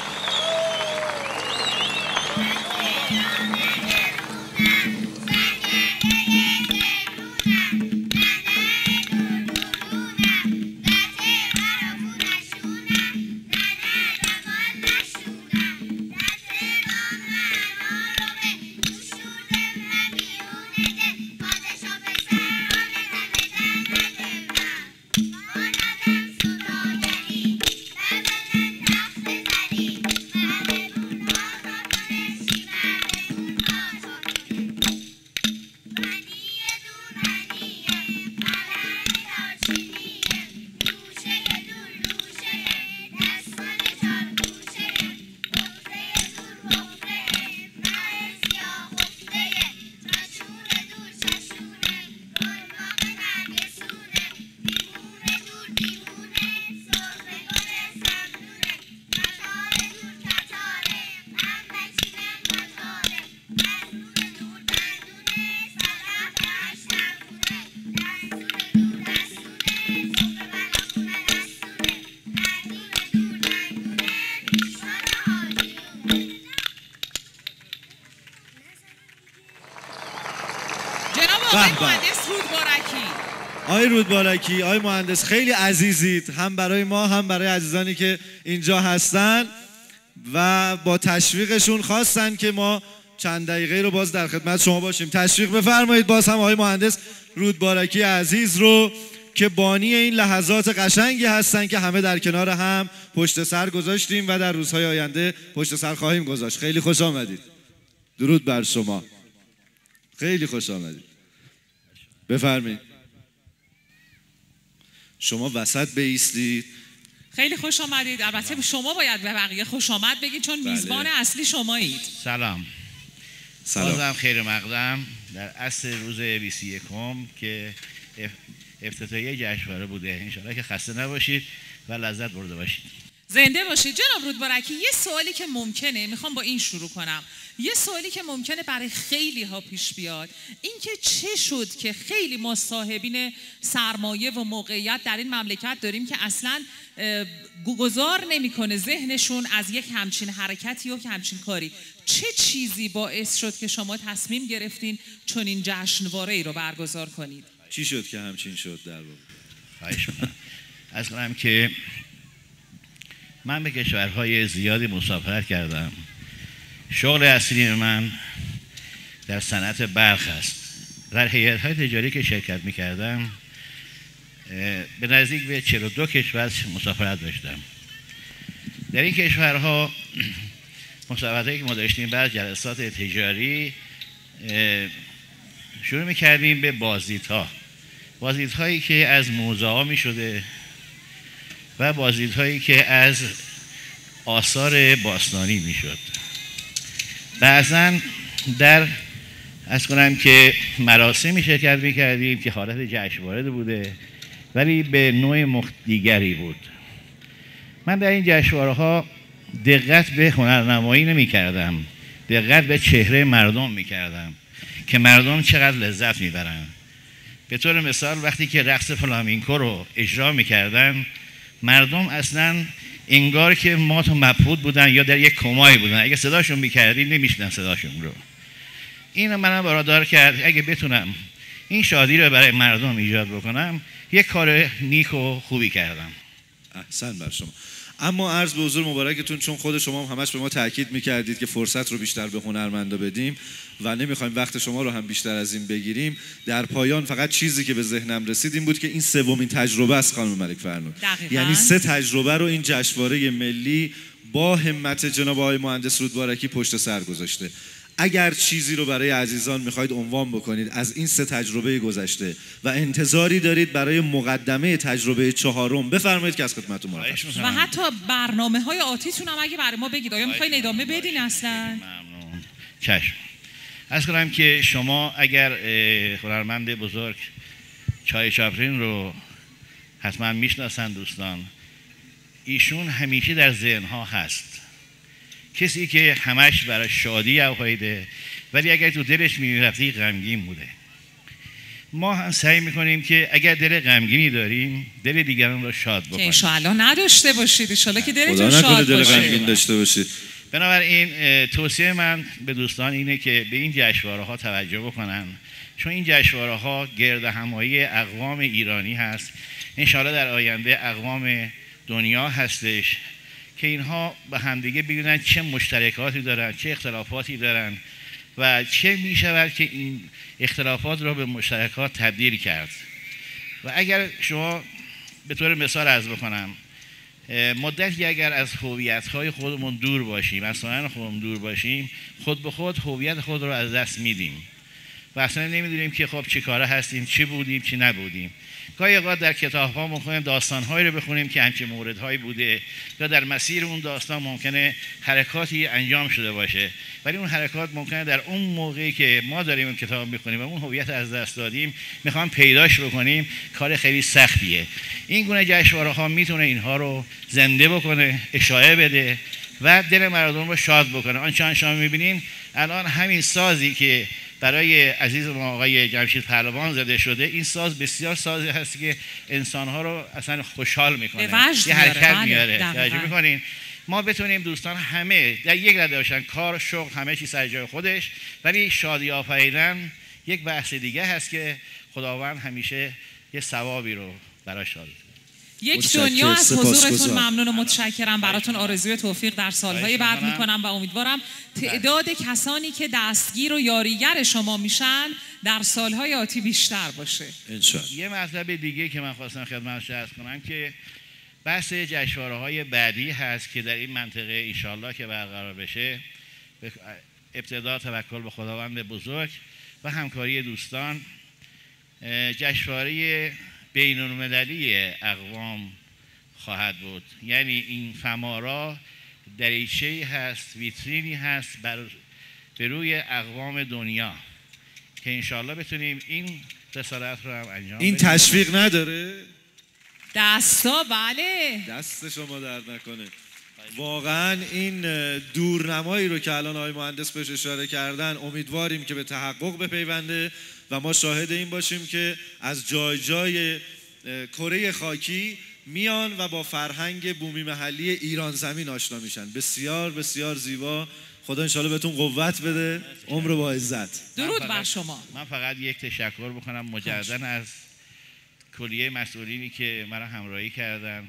آقای رودبارکی آقای مهندس خیلی عزیزید. هم برای ما هم برای عزیزانی که اینجا هستن و با تشویقشون خواستن که ما چند دقیقه رو باز در خدمت شما باشیم. تشویق بفرمایید باز هم آقای مهندس رودبارکی عزیز رو که بانی این لحظات قشنگی هستن که همه در کنار هم پشت سر گذاشتیم و در روزهای آینده پشت سر خواهیم گذاشت. خیلی خوش آمدید. درود بر شما. خیلی خوش آمدید. بفرمایید. شما وسط بیستید. خیلی خوش آمدید. البته شما باید به بقیه خوش آمد بگید چون بله. میزبان اصلی شمایید. سلام. سلام. بازم خیر مقدم. در اصل روز 21 که اف- افتتاحیه جشنواره بوده. انشاءالله که خسته نباشید و لذت برده باشید. زنده باشید. جناب رودبارکی یه سوالی که ممکنه می‌خوام با این شروع کنم. یه سوالی که ممکنه برای خیلی ها پیش بیاد. اینکه چه شد که خیلی ما صاحبین سرمایه و موقعیت در این مملکت داریم که اصلا گذار نمی‌کنه ذهنشون از یک همچین حرکتی و که همچین کاری. چه چیزی باعث شد که شما تصمیم گرفتین چون این جشنواره ای رو برگزار کنید؟ چی شد که همچین شد در واقع؟ کنم که من به کشورهای زیادی مسافرت کردم. شغل اصلی من در صنعت برق است. در هیئت های تجاری که شرکت می‌کردم به نزدیک به 42 کشور مسافرت داشتم. در این کشورها (clears throat) مسافرتی که ما داشتیم بعد جلسات تجاری شروع می‌کردیم به بازدیدها. بازدیدهایی که از موزه ها می شده و بازدیدهایی که از آثار باستانی می شد بعضا در از کنم که مراسمی شرکت می کردیم که حالت جشنواره بوده ولی به نوع مخ- دیگری بود. من در این جشنواره ها دقت به هنرنمایی نمی کردم دقت به چهره مردم می کردم که مردم چقدر لذت می به طور مثال وقتی که رقص فلامینکو رو اجرا می‌کردن مردم اصلا انگار که ما تو مبهوت بودن یا در یک کمایی بودن. اگه صداشون می‌کردی نمیشنن صداشون رو. اینو منم برادر کرد. اگه بتونم این شادی رو برای مردم ایجاد بکنم یک کار نیک و خوبی کردم. احسن بر شما. اما عرض به حضور مبارکتون چون خود شما هم همش به ما تاکید می‌کردید که فرصت رو بیشتر به هنرمندا بدیم و نمی‌خوایم وقت شما رو هم بیشتر از این بگیریم در پایان فقط چیزی که به ذهنم رسید این بود که این سومین تجربه است خانم ملک فرنود. یعنی سه تجربه رو این جشنواره ملی با همت جناب آقای مهندس رودبارکی پشت سر گذاشته اگر چیزی رو برای عزیزان می‌خواید عنوان بکنید از این سه تجربه گذشته و انتظاری دارید برای مقدمه تجربه چهارم بفرمایید که از خدمتتون مرخص. و حتی برنامه های آتیتون هم اگه برای ما بگید آیا می‌خواین ادامه بدین اصلا؟ ممنون چشم. از کنم که شما اگر هنرمند بزرگ چای چاپرین رو حتما می‌شناسن دوستان ایشون همیشه در ذهنها هست. کسی که همش برای شادی اوهایده ولی اگر تو دلش می‌رفتی غمگین بوده. ما هم سعی می‌کنیم که اگر دل غمگینی داریم دل دیگران رو شاد که بکنیم. انشاءالله نداشته باشید. انشاءالله که دلتون شاد دل غمگین داشته باشید. بنابراین توصیه من به دوستان اینه که به این جشنواره ها توجه بکنن. چون این جشنواره ها گرد همایی اقوام ایرانی هست. انشاءالله در آینده اقوام دنیا هستش. که اینها به همدیگه ببینن چه مشترکاتی دارن چه اختلافاتی دارن و چه می شود که این اختلافات را به مشترکات تبدیل کرد. و اگر شما به طور مثال از بکنم مدتی اگر از هویت‌های خودمون دور باشیم از خودمون دور باشیم خود به خود هویت خود رو از دست میدیم. و اصلا نمی‌دونیم که خب چی کاره هستیم چی بودیم چی نبودیم. گاهی اوقات در کتاب ها ممکنه داستانهایی رو بخونیم که همچین موردهایی بوده. یا در مسیر اون داستان ممکنه حرکاتی انجام شده باشه. ولی اون حرکات ممکنه در اون موقعی که ما داریم اون کتاب می‌خونیم و اون هویت از دست دادیم می‌خوام پیداش بکنیم کار خیلی سختیه. این گونه جشنواره ها می‌تونه اینها رو زنده بکنه اشاعه بده و دل مردم رو شاد بکنه. آنچه شما می‌بینین الان همین سازی که برای عزیز ما آقای جمشید پهلوان زده شده این ساز بسیار سازی هست که انسانها رو اصلا خوشحال می‌کنه یه. حرکت بله، میاره. توجه می‌کنین ما بتونیم دوستان همه در یک رده باشن کار شغل همه چیز سر جای خودش ولی شادی آفریدن یک بحث دیگه هست که خداوند همیشه یه ثوابی رو براش داره یک دنیا از. حضورتون ممنون و متشکرم. براتون آرزوی توفیق در سالهای بعد می‌کنم. می‌کنم و امیدوارم تعداد کسانی که دستگیر و یاریگر شما میشن در سالهای آتی بیشتر باشه. یه مطلب دیگه که من خواستم خدمت عرض کنم که بحث جشنواره های بعدی هست که در این منطقه ایشالله که برقرار بشه. ابتدا توکل به خداوند بزرگ و همکاری دوستان. جشنواره بین المللی اقوام خواهد بود. یعنی این فمارا دریچه هست ویترینی هست بر به روی اقوام دنیا که انشالله بتونیم این رسالت رو هم انجام این بدیم. تشویق نداره؟ دستا؟ بله. دست شما درد نکنه. واقعا این دورنمایی رو که الان آقای مهندس بهش اشاره کردن امیدواریم که به تحقق بپیونده. و ما شاهد این باشیم که از جای جای کره خاکی میان و با فرهنگ بومی محلی ایران زمین آشنا میشن. بسیار بسیار زیبا. خدا انشالله بهتون قوت بده. عمر با عزت. درود من بر فقط- شما. من فقط یک تشکر بکنم. مجددا از کلیه مسئولینی که مرا همراهی کردن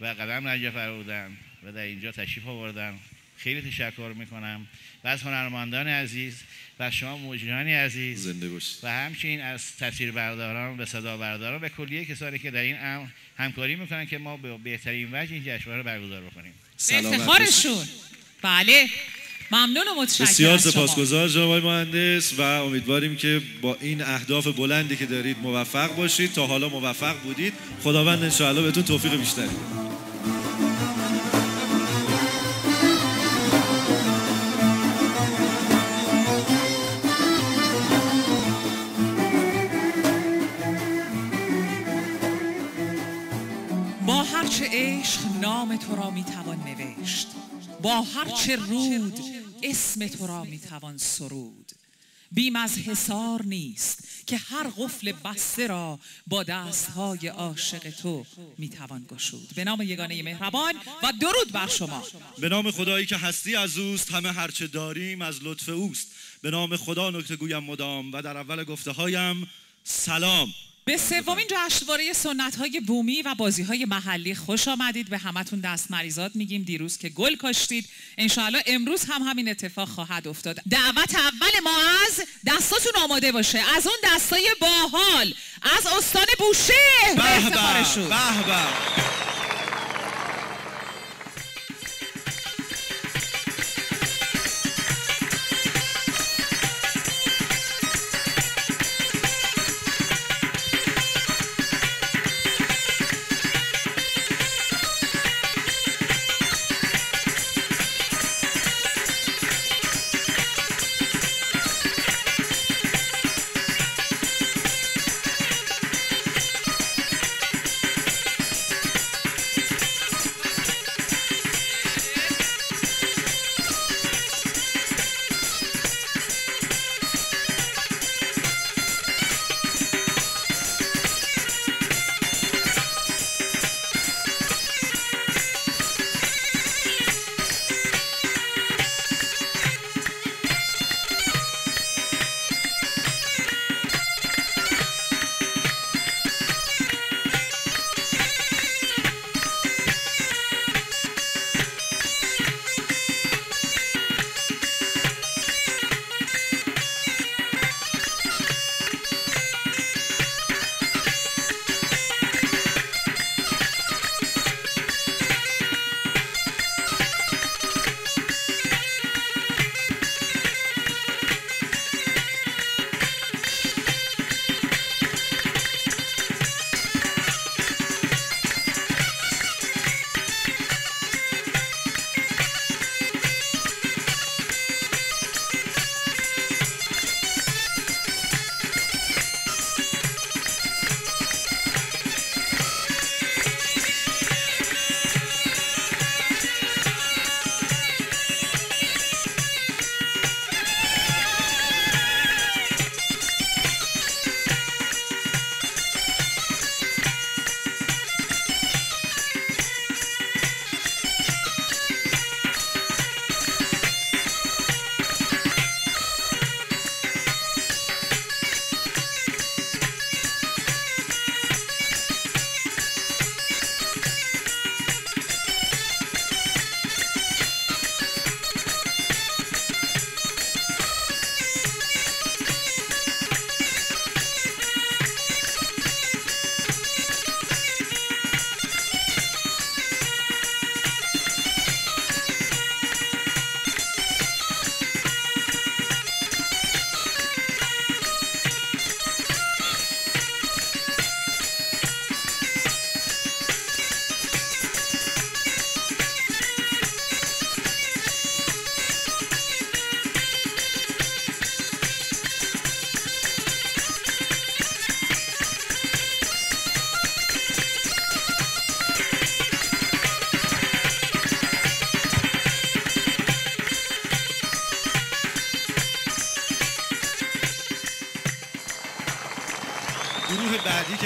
و قدم نجا فرمودن و در اینجا تشریف آوردن. خیلی تشکر می‌کنم. و از هنرمندان عزیز و از شما موجودان عزیز زنده باشید. و همچنین از تصویر برداران و صدا برداران و کلیه کسانی که در این امر همکاری می‌کنن که ما به بهترین وجه این جشنواره رو برگزار بکنیم. افتخارشون بله. ممنون و متشکرم بسیار. سپاسگزار جناب آقای مهندس و امیدواریم که با این اهداف بلندی که دارید موفق باشید. تا حالا موفق بودید. خداوند انشاءالله بهتون توفیق بیشتری هرچه عشق نام تو را می‌توان نوشت؟ با هرچه رود اسم تو را می‌توان سرود. بیم از حصار نیست که هر قفل بسته را با دستهای عاشق تو می‌توان گشود. به نام یگانه مهربان و درود بر شما. به نام خدایی که هستی از اوست همه هرچه داریم از لطف اوست. به نام خدا نکته گویم مدام و در اول گفته هایم سلام. به سومین جشنواره سنت های بومی و بازی های محلی خوش آمدید. به همتون دست مریزاد میگیم. دیروز که گل کاشتید انشاءالله امروز هم همین اتفاق خواهد افتاد. دعوت اول ما از دستاتون آماده باشه. از اون دستای باحال. از استان بوشهر. به.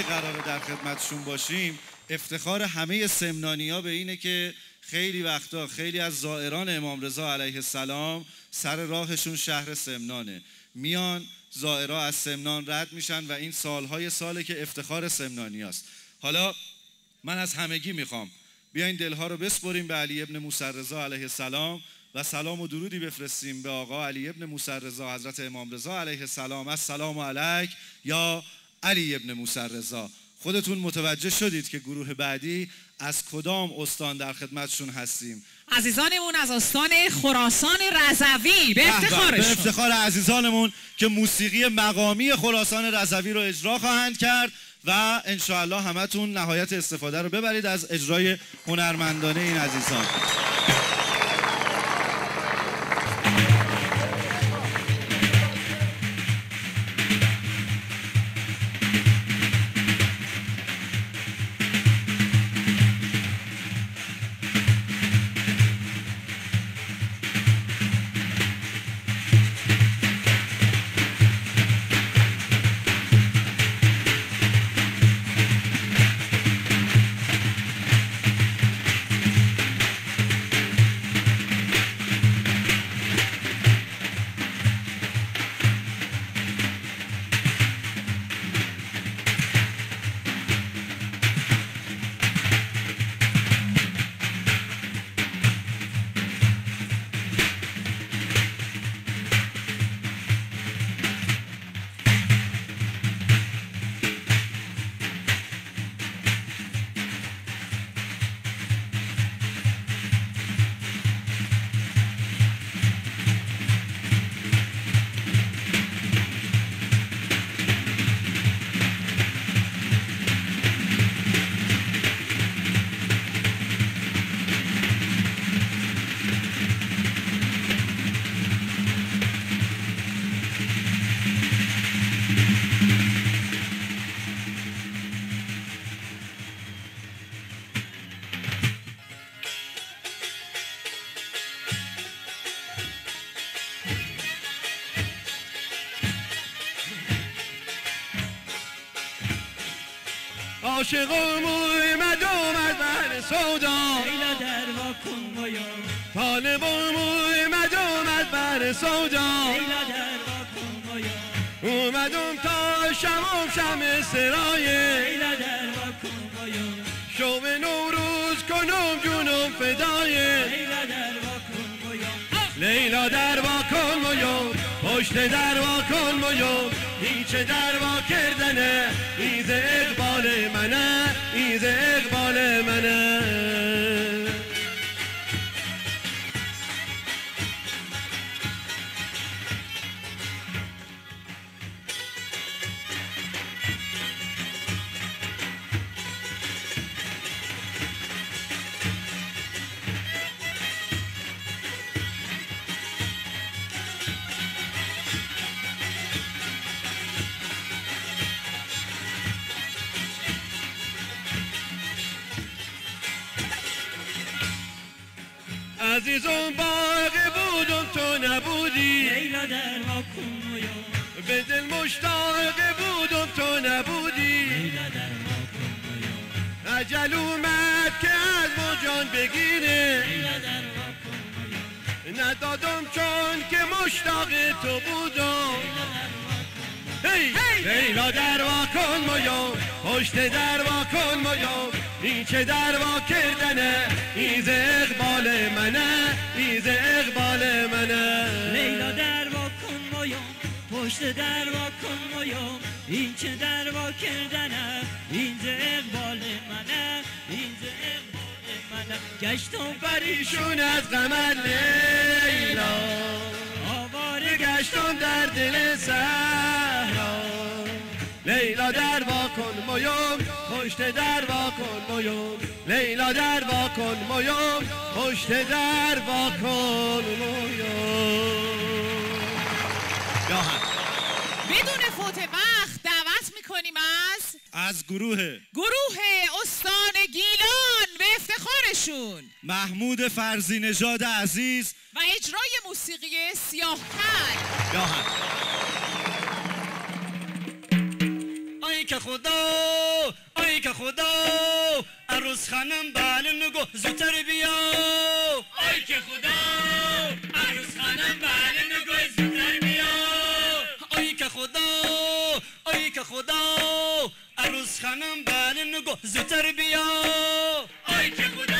قراره در خدمتشون باشیم افتخار همه سمنانیا به اینه که خیلی وقتا خیلی از زائران امام رضا علیه السلام سر راهشون شهر سمنانه. میان زائرا از سمنان رد میشن و این سالهای ساله که افتخار سمنانیاست. حالا من از همگی می‌خوام. بیاین دلها رو بسپریم به علی ابن موسی رضا علیه السلام و سلام و درودی بفرستیم به آقا علی ابن موسی رضا حضرت امام رضا علیه السلام. السلام علیک یا علی ابن موسی رضا خودتون متوجه شدید که گروه بعدی از کدام استان در خدمتشون هستیم؟ عزیزانمون از استان خراسان رضوی به به به افتخارشون. افتخار عزیزانمون که موسیقی مقامی خراسان رضوی رو اجرا خواهند کرد و انشاءالله همتون نهایت استفاده رو ببرید از اجرای هنرمندانه این عزیزان. سودا لیلا در واکن بایا طالب اومد اومد بر سودا لیلا در واکن بایا اومدم تا شمام شم سرایه لیلا در واکن بایا شوق نوروز کنم جونم فدایه لیلا در واکن بایا لیلا در واکن مویو پشت در واکن هیچ در وا کردنه. ایز اقبال منه. ایز اقبال منه. عزیزم باقی بودم تو نبودی. لیلا در به دل مشتاق بودم تو نبودی. عجل اومد که از ما جان بگیره ندادم چون که مشتاق تو بودم هی! لیلا در واکن مویو پشت در واکن مویو این چه در وا کردنه ایز اقبال منه ایز اقبال منه لیلا در واکن بایا پشت در واکن بایا این چه در وا کردنه این اقبال منه این اقبال منه گشتم پریشون از غمت لیلا آواره گشتم در دل صحرا لیلا در واکن مویوم پشت در واکن مویوم. لیلا در واکن مویوم. پشت در واکن هم. بدون فوت وقت دعوت می‌کنیم از از گروه. گروه استان گیلان به افتخارشون. محمود فرزی نژاد عزیز. و اجرای موسیقی ای که خدا ای که خدا عروس خانم بله نگو زودتر بیا. ای که خدا عروس خانم بله نگو زودتر بیا. ای که خدا ای که خدا عروس خانم بله نگو زودتر بیا. ای که خدا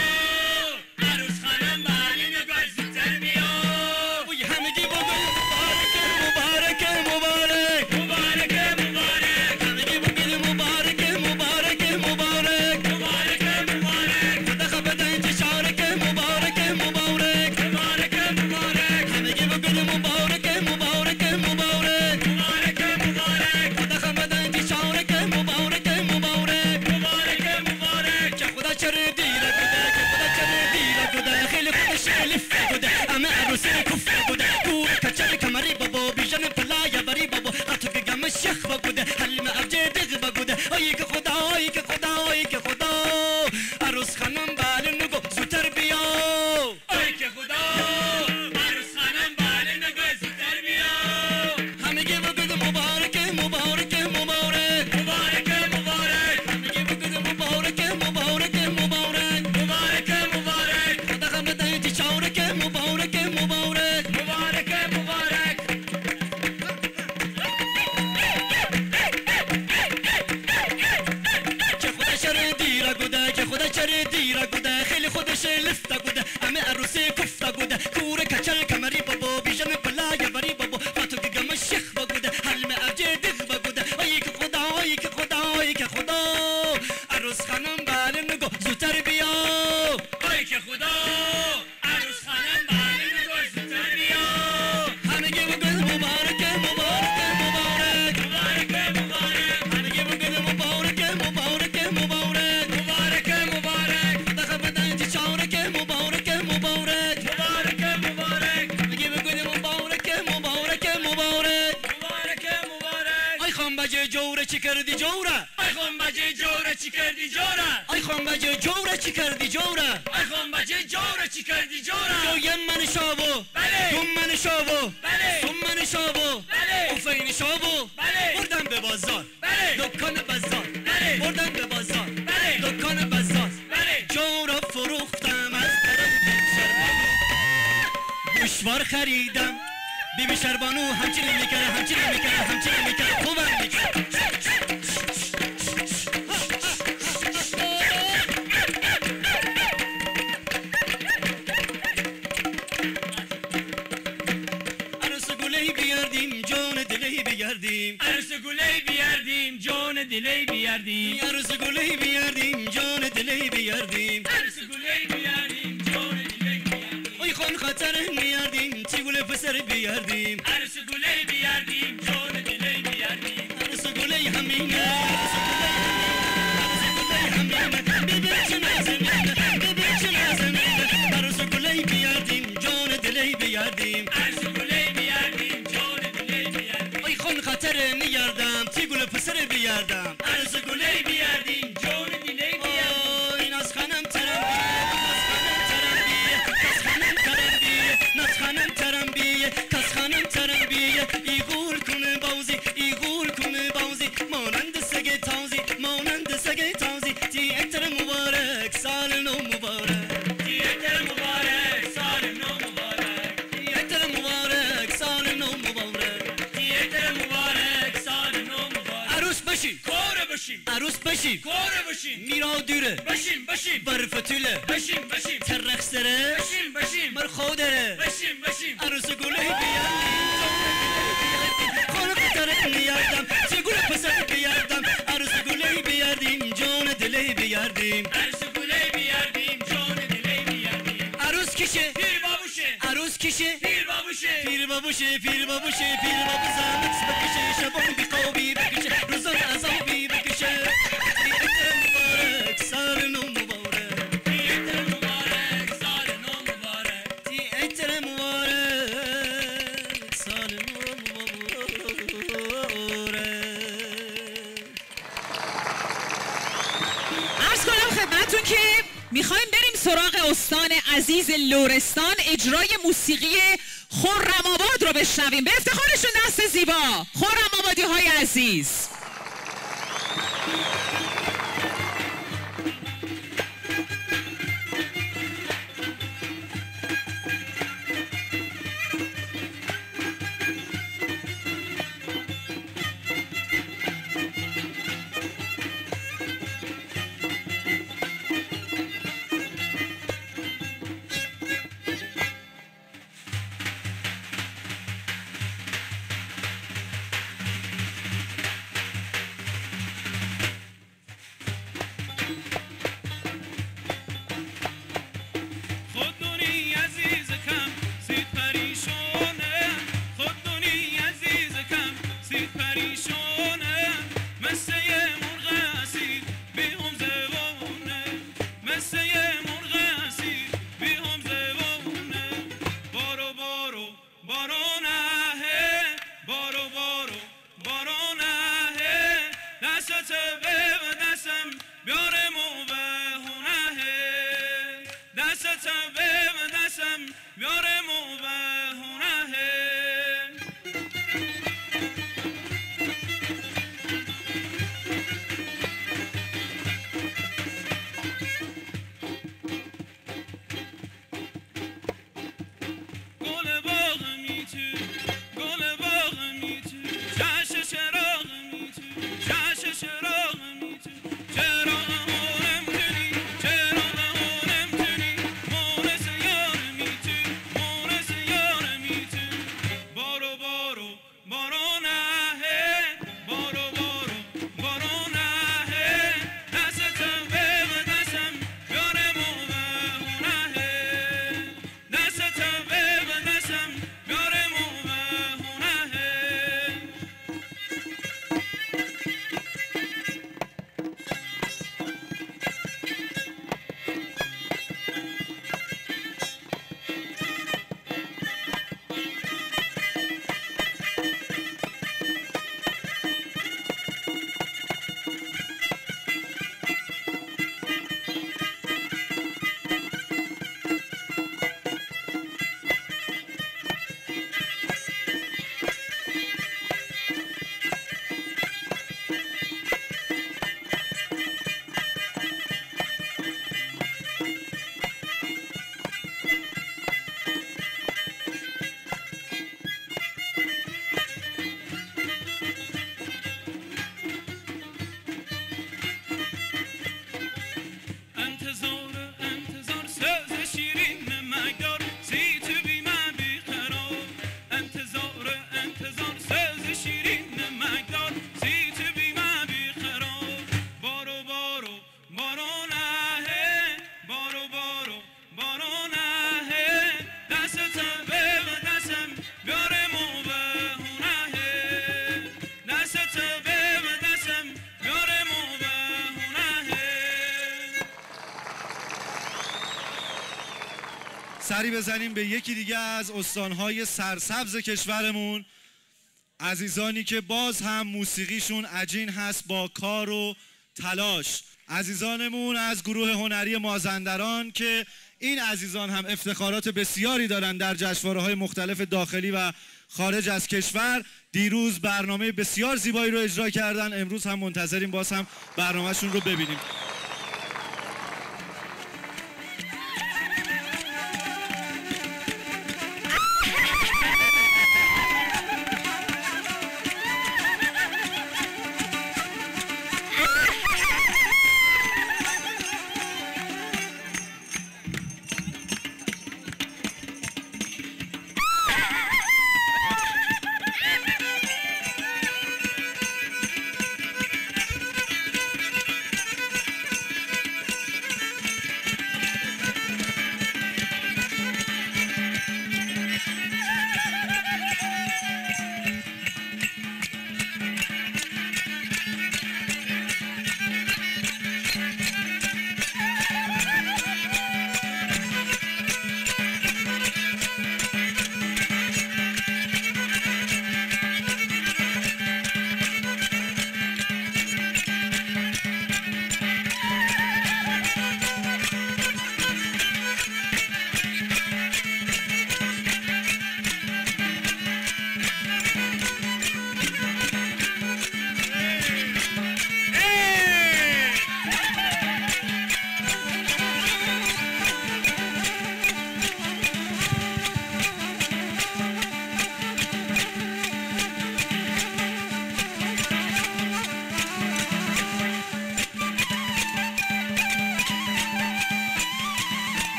بشین. کاره بشین. عروس بشین. کاره بشین. میرا دوره. بشین بشین. بر فتوله. بشین بشین. ترخ سره. بشین بشین. مر خودره. بشین بشین. عروس گله بیان خونه پسر میادم گله پسر بابوشی پیر بابوشی پیر بابو زمت بکشه شبان بی قوبی بکشه روزان بی بکشه مبارک سال نو مبارک مبارک سال نو مبارک سال نو مبارک که می‌خوایم بریم سراغ استان عزیز لورستان اجرای موسیقی خورم آباد رو بشنویم. به افتخارشون دست زیبا. خورم آبادی های عزیز. سری بزنیم به یکی دیگه از استانهای سرسبز کشورمون. عزیزانی که باز هم موسیقیشون عجین هست با کار و تلاش. عزیزانمون از گروه هنری مازندران که این عزیزان هم افتخارات بسیاری دارند در جشواره های مختلف داخلی و خارج از کشور. دیروز برنامه بسیار زیبایی رو اجرا کردن. امروز هم منتظریم باز هم برنامهشون رو ببینیم.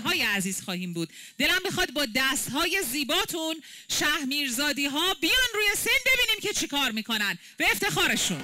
های عزیز خواهیم بود. دلم می‌خواد با دست های زیباتون شه میرزادی ها بیان روی سن ببینیم که چیکار می‌کنن. به افتخارشون.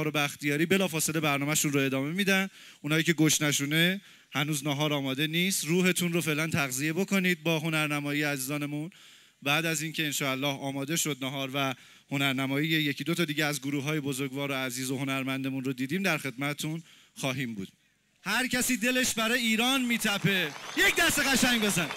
چهار مهار بختیاری بلافاصله برنامهشون رو ادامه میدن. اونایی که گشنشونه هنوز نهار آماده نیست. روحتون رو فعلا تغذیه بکنید با هنرنمایی عزیزانمون. بعد از اینکه انشاءالله آماده شد نهار و هنرنمایی یکی دو تا دیگه از گروه های بزرگوار و عزیز و هنرمندمون رو دیدیم در خدمتتون خواهیم بود. هر کسی دلش برای ایران میتپه. یک دست قشنگ بزن.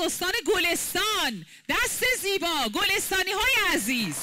از استان گلستان. دست زیبا گلستانی های عزیز.